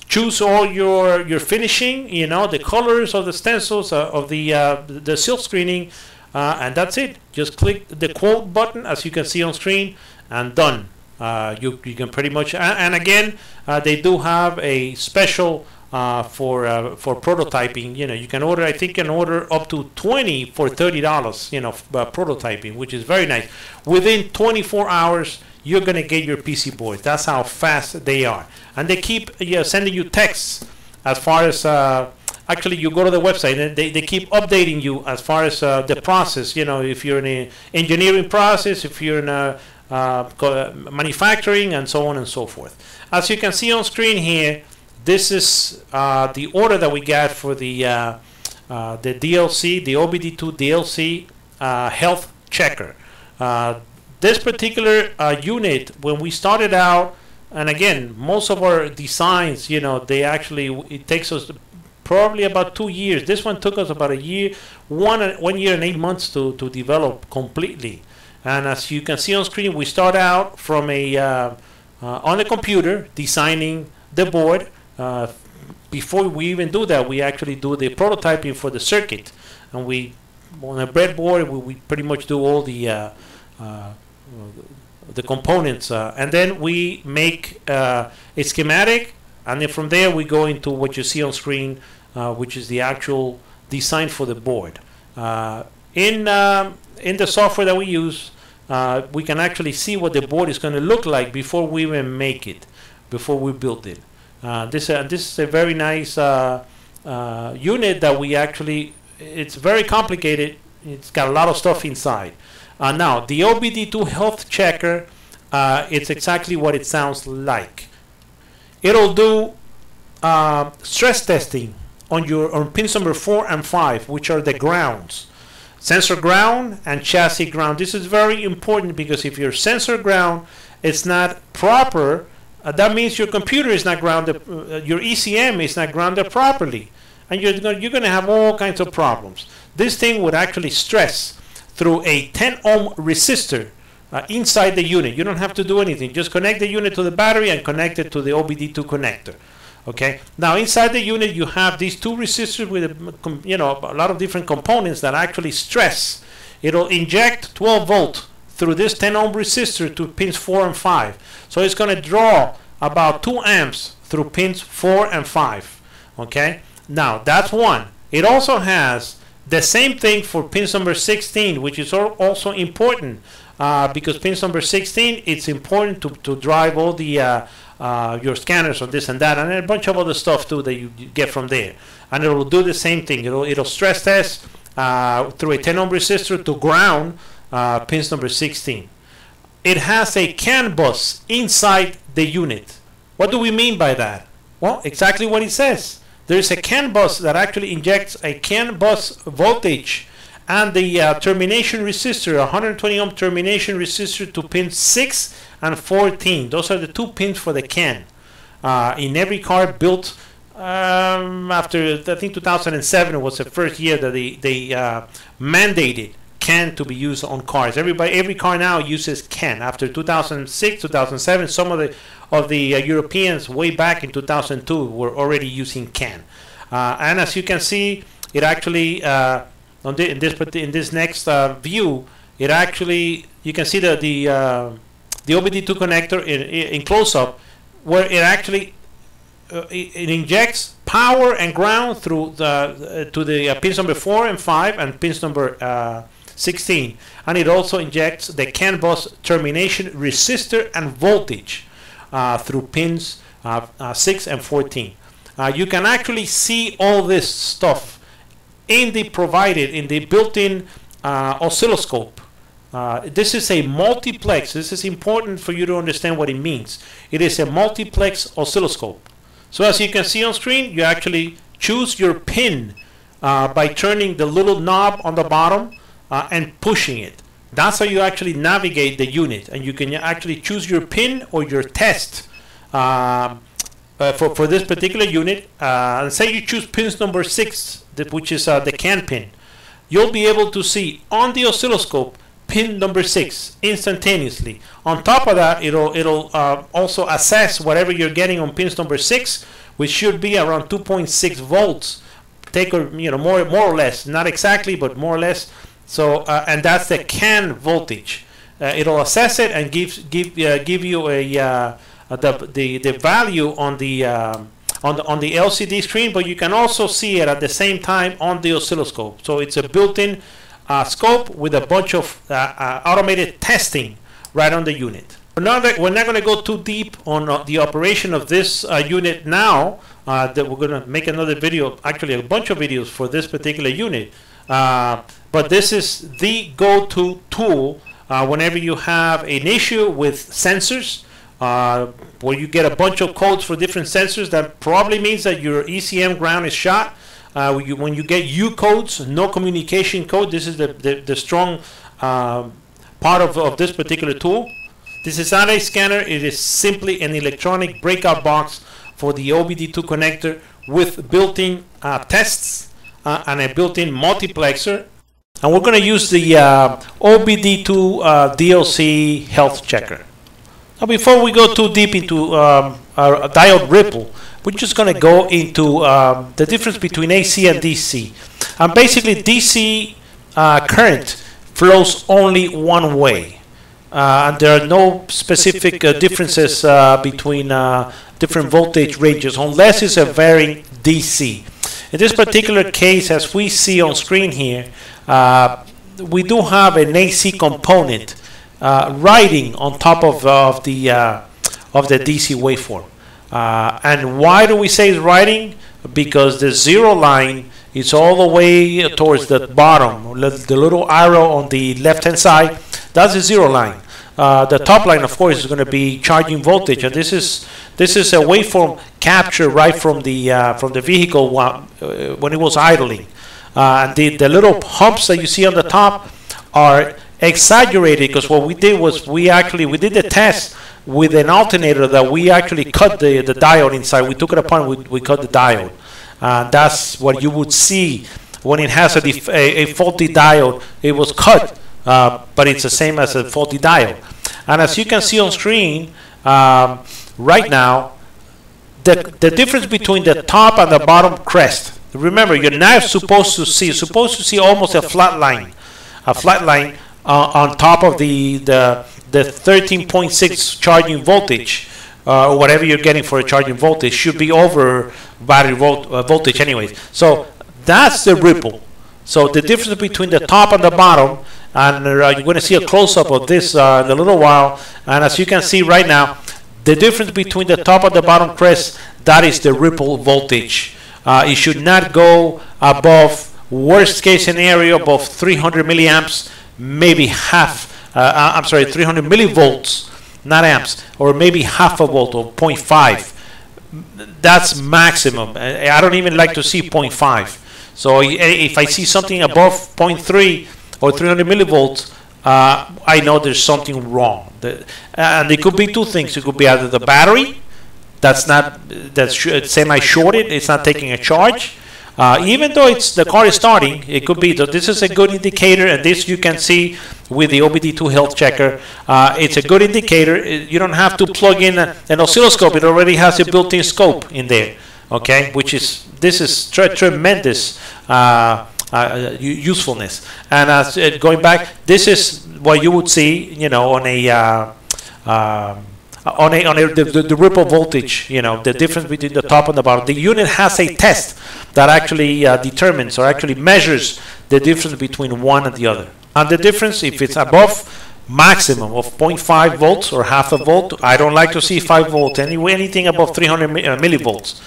Speaker 2: choose all your your finishing you know the colors of the stencils uh, of the uh, the silk screening uh, and that's it. Just click the quote button as you can see on screen and done. Uh, you, you can pretty much and, and again uh, they do have a special for for prototyping. You know you can order I think you can order up to 20 for $30 you know prototyping which is very nice. Within 24 hours you're going to get your PC board. That's how fast they are. And they keep you know, sending you texts as far as, uh, actually you go to the website and they, they keep updating you as far as uh, the process. You know, if you're in an engineering process, if you're in a uh, manufacturing and so on and so forth. As you can see on screen here, this is uh, the order that we got for the, uh, uh, the DLC, the OBD2 DLC health checker this particular uh, unit, when we started out, and again, most of our designs, you know, they actually, it takes us probably about two years. This one took us about a year, one, one year and eight months to, to develop completely. And as you can see on screen, we start out from a, uh, uh, on the computer, designing the board. Uh, before we even do that, we actually do the prototyping for the circuit. And we, on a breadboard, we, we pretty much do all the uh, uh, the components uh, and then we make uh, a schematic and then from there we go into what you see on screen uh, which is the actual design for the board in in the software that we use uh, we can actually see what the board is going to look like before we even make it before we build it Uh, this uh, this is a very nice unit that we actually. It's very complicated. It's got a lot of stuff inside. Uh, now the OBD2 Health Checker. Uh, it's exactly what it sounds like. It'll do uh, stress testing on your on pins number four and five, which are the grounds sensor ground and chassis ground. This is very important because if your sensor ground is not proper, uh, that means your computer is not grounded, uh, your ECM is not grounded properly, and you're going you're going to have all kinds of problems. This thing would actually stress through a 10 ohm resistor uh, inside the unit. You don't have to do anything. Just connect the unit to the battery and connect it to the OBD2 connector. Okay. Now inside the unit you have these two resistors with a, you know a lot of different components that actually stress. It'll inject 12 volt through this 10 ohm resistor to pins 4 and 5. So it's going to draw about 2 amps through pins 4 and 5. Okay. Now that's one. It also has the same thing for pins number 16, which is also important uh, because pins number 16, it's important to, to drive all the uh, uh, your scanners or this and that, and a bunch of other stuff too that you, get from there. And it'll do the same thing. It'll it'll stress test uh, through a 10 ohm resistor to ground uh, pins number 16. It has a CAN bus inside the unit. What do we mean by that? Well, exactly what it says. There's a CAN bus that actually injects a CAN bus voltage and the uh, termination resistor, 120 ohm termination resistor to pin 6 and 14. Those are the two pins for the CAN. Uh, in every car built um, after, I think 2007 was the first year that they, they uh, mandated CAN to be used on cars. Everybody, every car now uses CAN. After 2006, 2007, some of the of the uh, Europeans way back in 2002 were already using CAN. Uh, and as you can see, it actually uh, on the, in this in this next uh, view, it actually you can see the the uh, the OBD2 connector in, in close up, where it actually uh, it, it, injects power and ground through the uh, to the uh, pins number four and five and pins number uh, 16, and it also injects the CAN bus termination resistor and voltage through pins six and 14. you can actually see all this stuff in the provided in the built-in uh, oscilloscope. Uh, this is a multiplex. This is important for you to understand what it means. It is a multiplex oscilloscope. So as you can see on screen, you actually choose your pin uh, by turning the little knob on the bottom uh, and pushing it. That's how you actually navigate the unit, and you can actually choose your pin or your test. Um, uh, for, for this particular unit, uh, and say you choose pins number 6, which is uh, the CAN pin, you'll be able to see on the oscilloscope pin number 6 instantaneously. On top of that, it'll, it'll uh, also assess whatever you're getting on pins number 6, which should be around 2.6 volts. Take a, you know more more or less, not exactly, but more or less. So uh, and that's the CAN voltage. Uh, it'll assess it and give give give you a uh, the, the, the value on the, um, on the on the LCD screen, but you can also see it at the same time on the oscilloscope. So it's a built-in uh, scope with a bunch of uh, uh automated testing right on the unit. We're not, we're not going to go too deep on uh, the operation of this uh, unit now. that we're going to make another video, actually a bunch of videos for this particular unit. But this is the go-to tool whenever you have an issue with sensors uh, where you get a bunch of codes for different sensors. That probably means that your ECM ground is shot. Uh, you, when you get U codes, no communication code, this is the, the, the strong uh, part of, of this particular tool. This is not a scanner, it is simply an electronic breakout box for the OBD2 connector with built-in uh, tests uh, and a built-in multiplexer. And we're going to use the uh, OBD2 DLC health checker. Now before we go too deep into um, our diode ripple, we're just going to go into um, the difference between AC and DC. And basically DC uh, current flows only one way. Uh, and there are no specific uh, differences uh, between uh, different voltage ranges unless it's a varying DC. In this particular case, as we see on screen here, uh, we do have an AC component uh, riding on top of, of the uh, of the DC waveform. Uh, and why do we say it's writing? Because the zero line is all the way towards the bottom. The little arrow on the left hand side, that's the zero line. Uh, the top line, of course, is going to be charging voltage, and this is this is a waveform capture right from the uh, from the vehicle uh, when it was idling. Uh, and the the little humps that you see on the top are exaggerated because what we did was we actually we did the test with an alternator that we actually cut the, the diode inside. We took it apart, we, we cut the diode. Uh, that's what you would see when it has a, a, a faulty diode. It was cut, uh, but it's the same as a faulty diode. And as you can see on screen, um, right now, the, the difference between the top and the bottom crest. Remember, you're not supposed to see, supposed to see almost a flat line, a flat line uh, on top of the, the the 13.6 charging voltage uh, whatever you're getting for a charging voltage should be over battery volt, uh, voltage anyways. So that's the ripple. So the difference between the top and the bottom, and uh, you're going to see a close-up of this uh, in a little while, and as you can see right now, the difference between the top and the bottom crest, that is the ripple voltage. Uh, it should not go above, worst case scenario, above 300 milliamps, maybe half uh, uh, I'm sorry, 300 millivolts, not amps, or maybe half a volt or 0.5. That's maximum. I don't even like to see 0.5. So if I see something above 0.3 or 300 millivolts, uh, I know there's something wrong. The, and it could be two things. It could be either the battery that's not that's semi-shorted, it's not taking a charge, uh, even though it's the car is starting, it could be that this is a good indicator, and this you can see with the OBD2 health checker. Uh, it's a good indicator. You don't have to plug in an oscilloscope; it already has a built-in scope in there. Okay, which is this is tre tremendous uh, uh usefulness. And uh, going back, this is what you would see, you know, on a uh, um, on a, on a, the, the, the, ripple voltage, you know, the difference between the top and the bottom. The unit has a test that actually uh, determines or actually measures the difference between one and the other. And the difference, if it's above maximum of 0.5 volts or half a volt, I don't like to see 5 volts, any, anything above 300 uh, millivolts.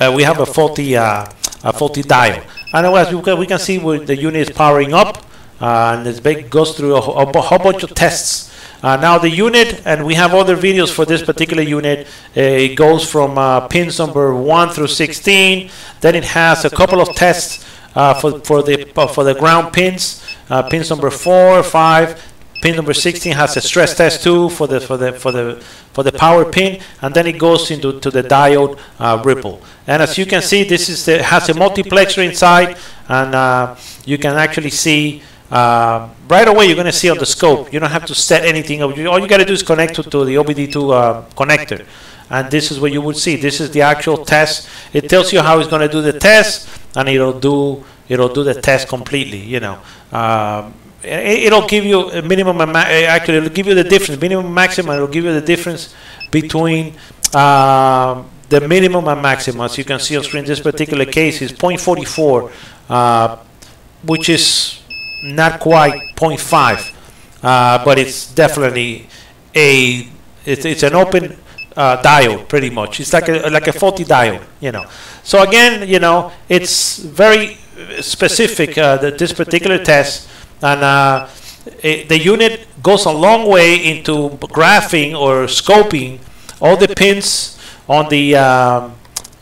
Speaker 2: Uh, we have a faulty, uh, a faulty diode. And as we can see, with the unit is powering up, uh, and it goes through a, a whole bunch of tests uh, now the unit, and we have other videos for this particular unit, uh, it goes from uh, pins number 1 through 16. Then it has a couple of tests uh, for, for, the, uh, for the ground pins, uh, pins number 4, 5. Pin number 16 has a stress test too for the for the for the for the power pin, and then it goes into to the diode ripple. And as you can see, this is the, has a multiplexer inside, and you can actually see uh, right away, you're going to see on the scope. You don't have to set anything. All you got to do is connect to, to the OBD2 uh, connector. And this is what you would see. This is the actual test. It tells you how it's going to do the test, and it'll do it'll do the test completely. You know, um, it, will give you a minimum. Actually, it'll give you the difference, minimum, maximum. It'll give you the difference between uh, the minimum and maximum. As you can see on screen, this particular case is 0.44, uh, which is not quite 0.5, uh, but it's definitely a it's, it's an open uh, diode pretty much. It's like a like a faulty diode, you know. So again, you know, it's very specific uh, the, this particular test, and uh, it, the unit goes a long way into graphing or scoping all the pins on the um,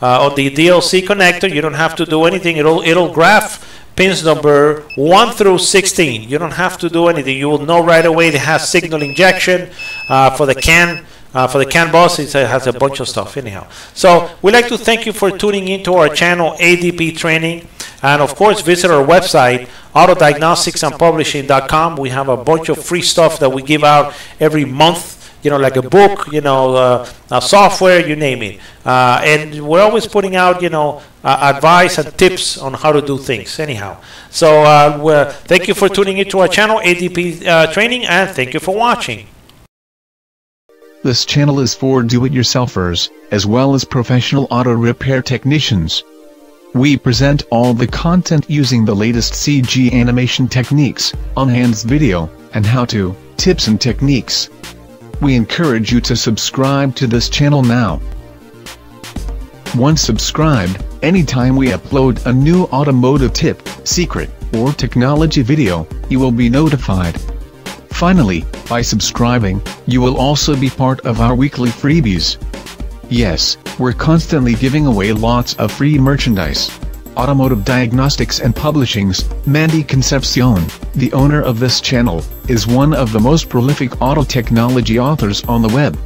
Speaker 2: uh, on the DLC connector. You don't have to do anything. It'll it'll graph pins number 1 through 16. You don't have to do anything. You will know right away it has signal injection uh, for the CAN. Uh, for the CAN bus, it has a bunch of stuff anyhow. So we'd like to thank you for tuning into our channel, ADP Training. And of course, visit our website, autodiagnosticsandpublishing.com. We have a bunch of free stuff that we give out every month you know, like a book, you know, uh, software, you name it. Uh, and we're always putting out, you know, uh, advice and tips on how to do things. Anyhow, so uh, thank you for tuning into our channel, ADP uh, Training, and thank you for watching.
Speaker 1: This channel is for do-it-yourselfers, as well as professional auto repair technicians. We present all the content using the latest CG animation techniques, enhanced video, and how-to, tips and techniques. We encourage you to subscribe to this channel now. Once subscribed, anytime we upload a new automotive tip, secret, or technology video, you will be notified. Finally, by subscribing, you will also be part of our weekly freebies. Yes, we're constantly giving away lots of free merchandise. Automotive Diagnostics and Publishing's, Mandy Concepcion, the owner of this channel, is one of the most prolific auto technology authors on the web.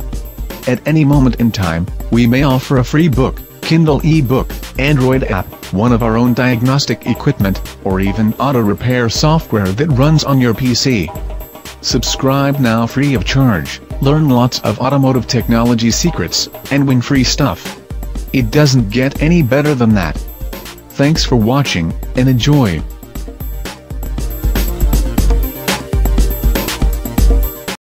Speaker 1: At any moment in time, we may offer a free book, Kindle e-book, Android app, one of our own diagnostic equipment, or even auto repair software that runs on your PC. Subscribe now free of charge, learn lots of automotive technology secrets, and win free stuff. It doesn't get any better than that. Thanks for watching, and enjoy.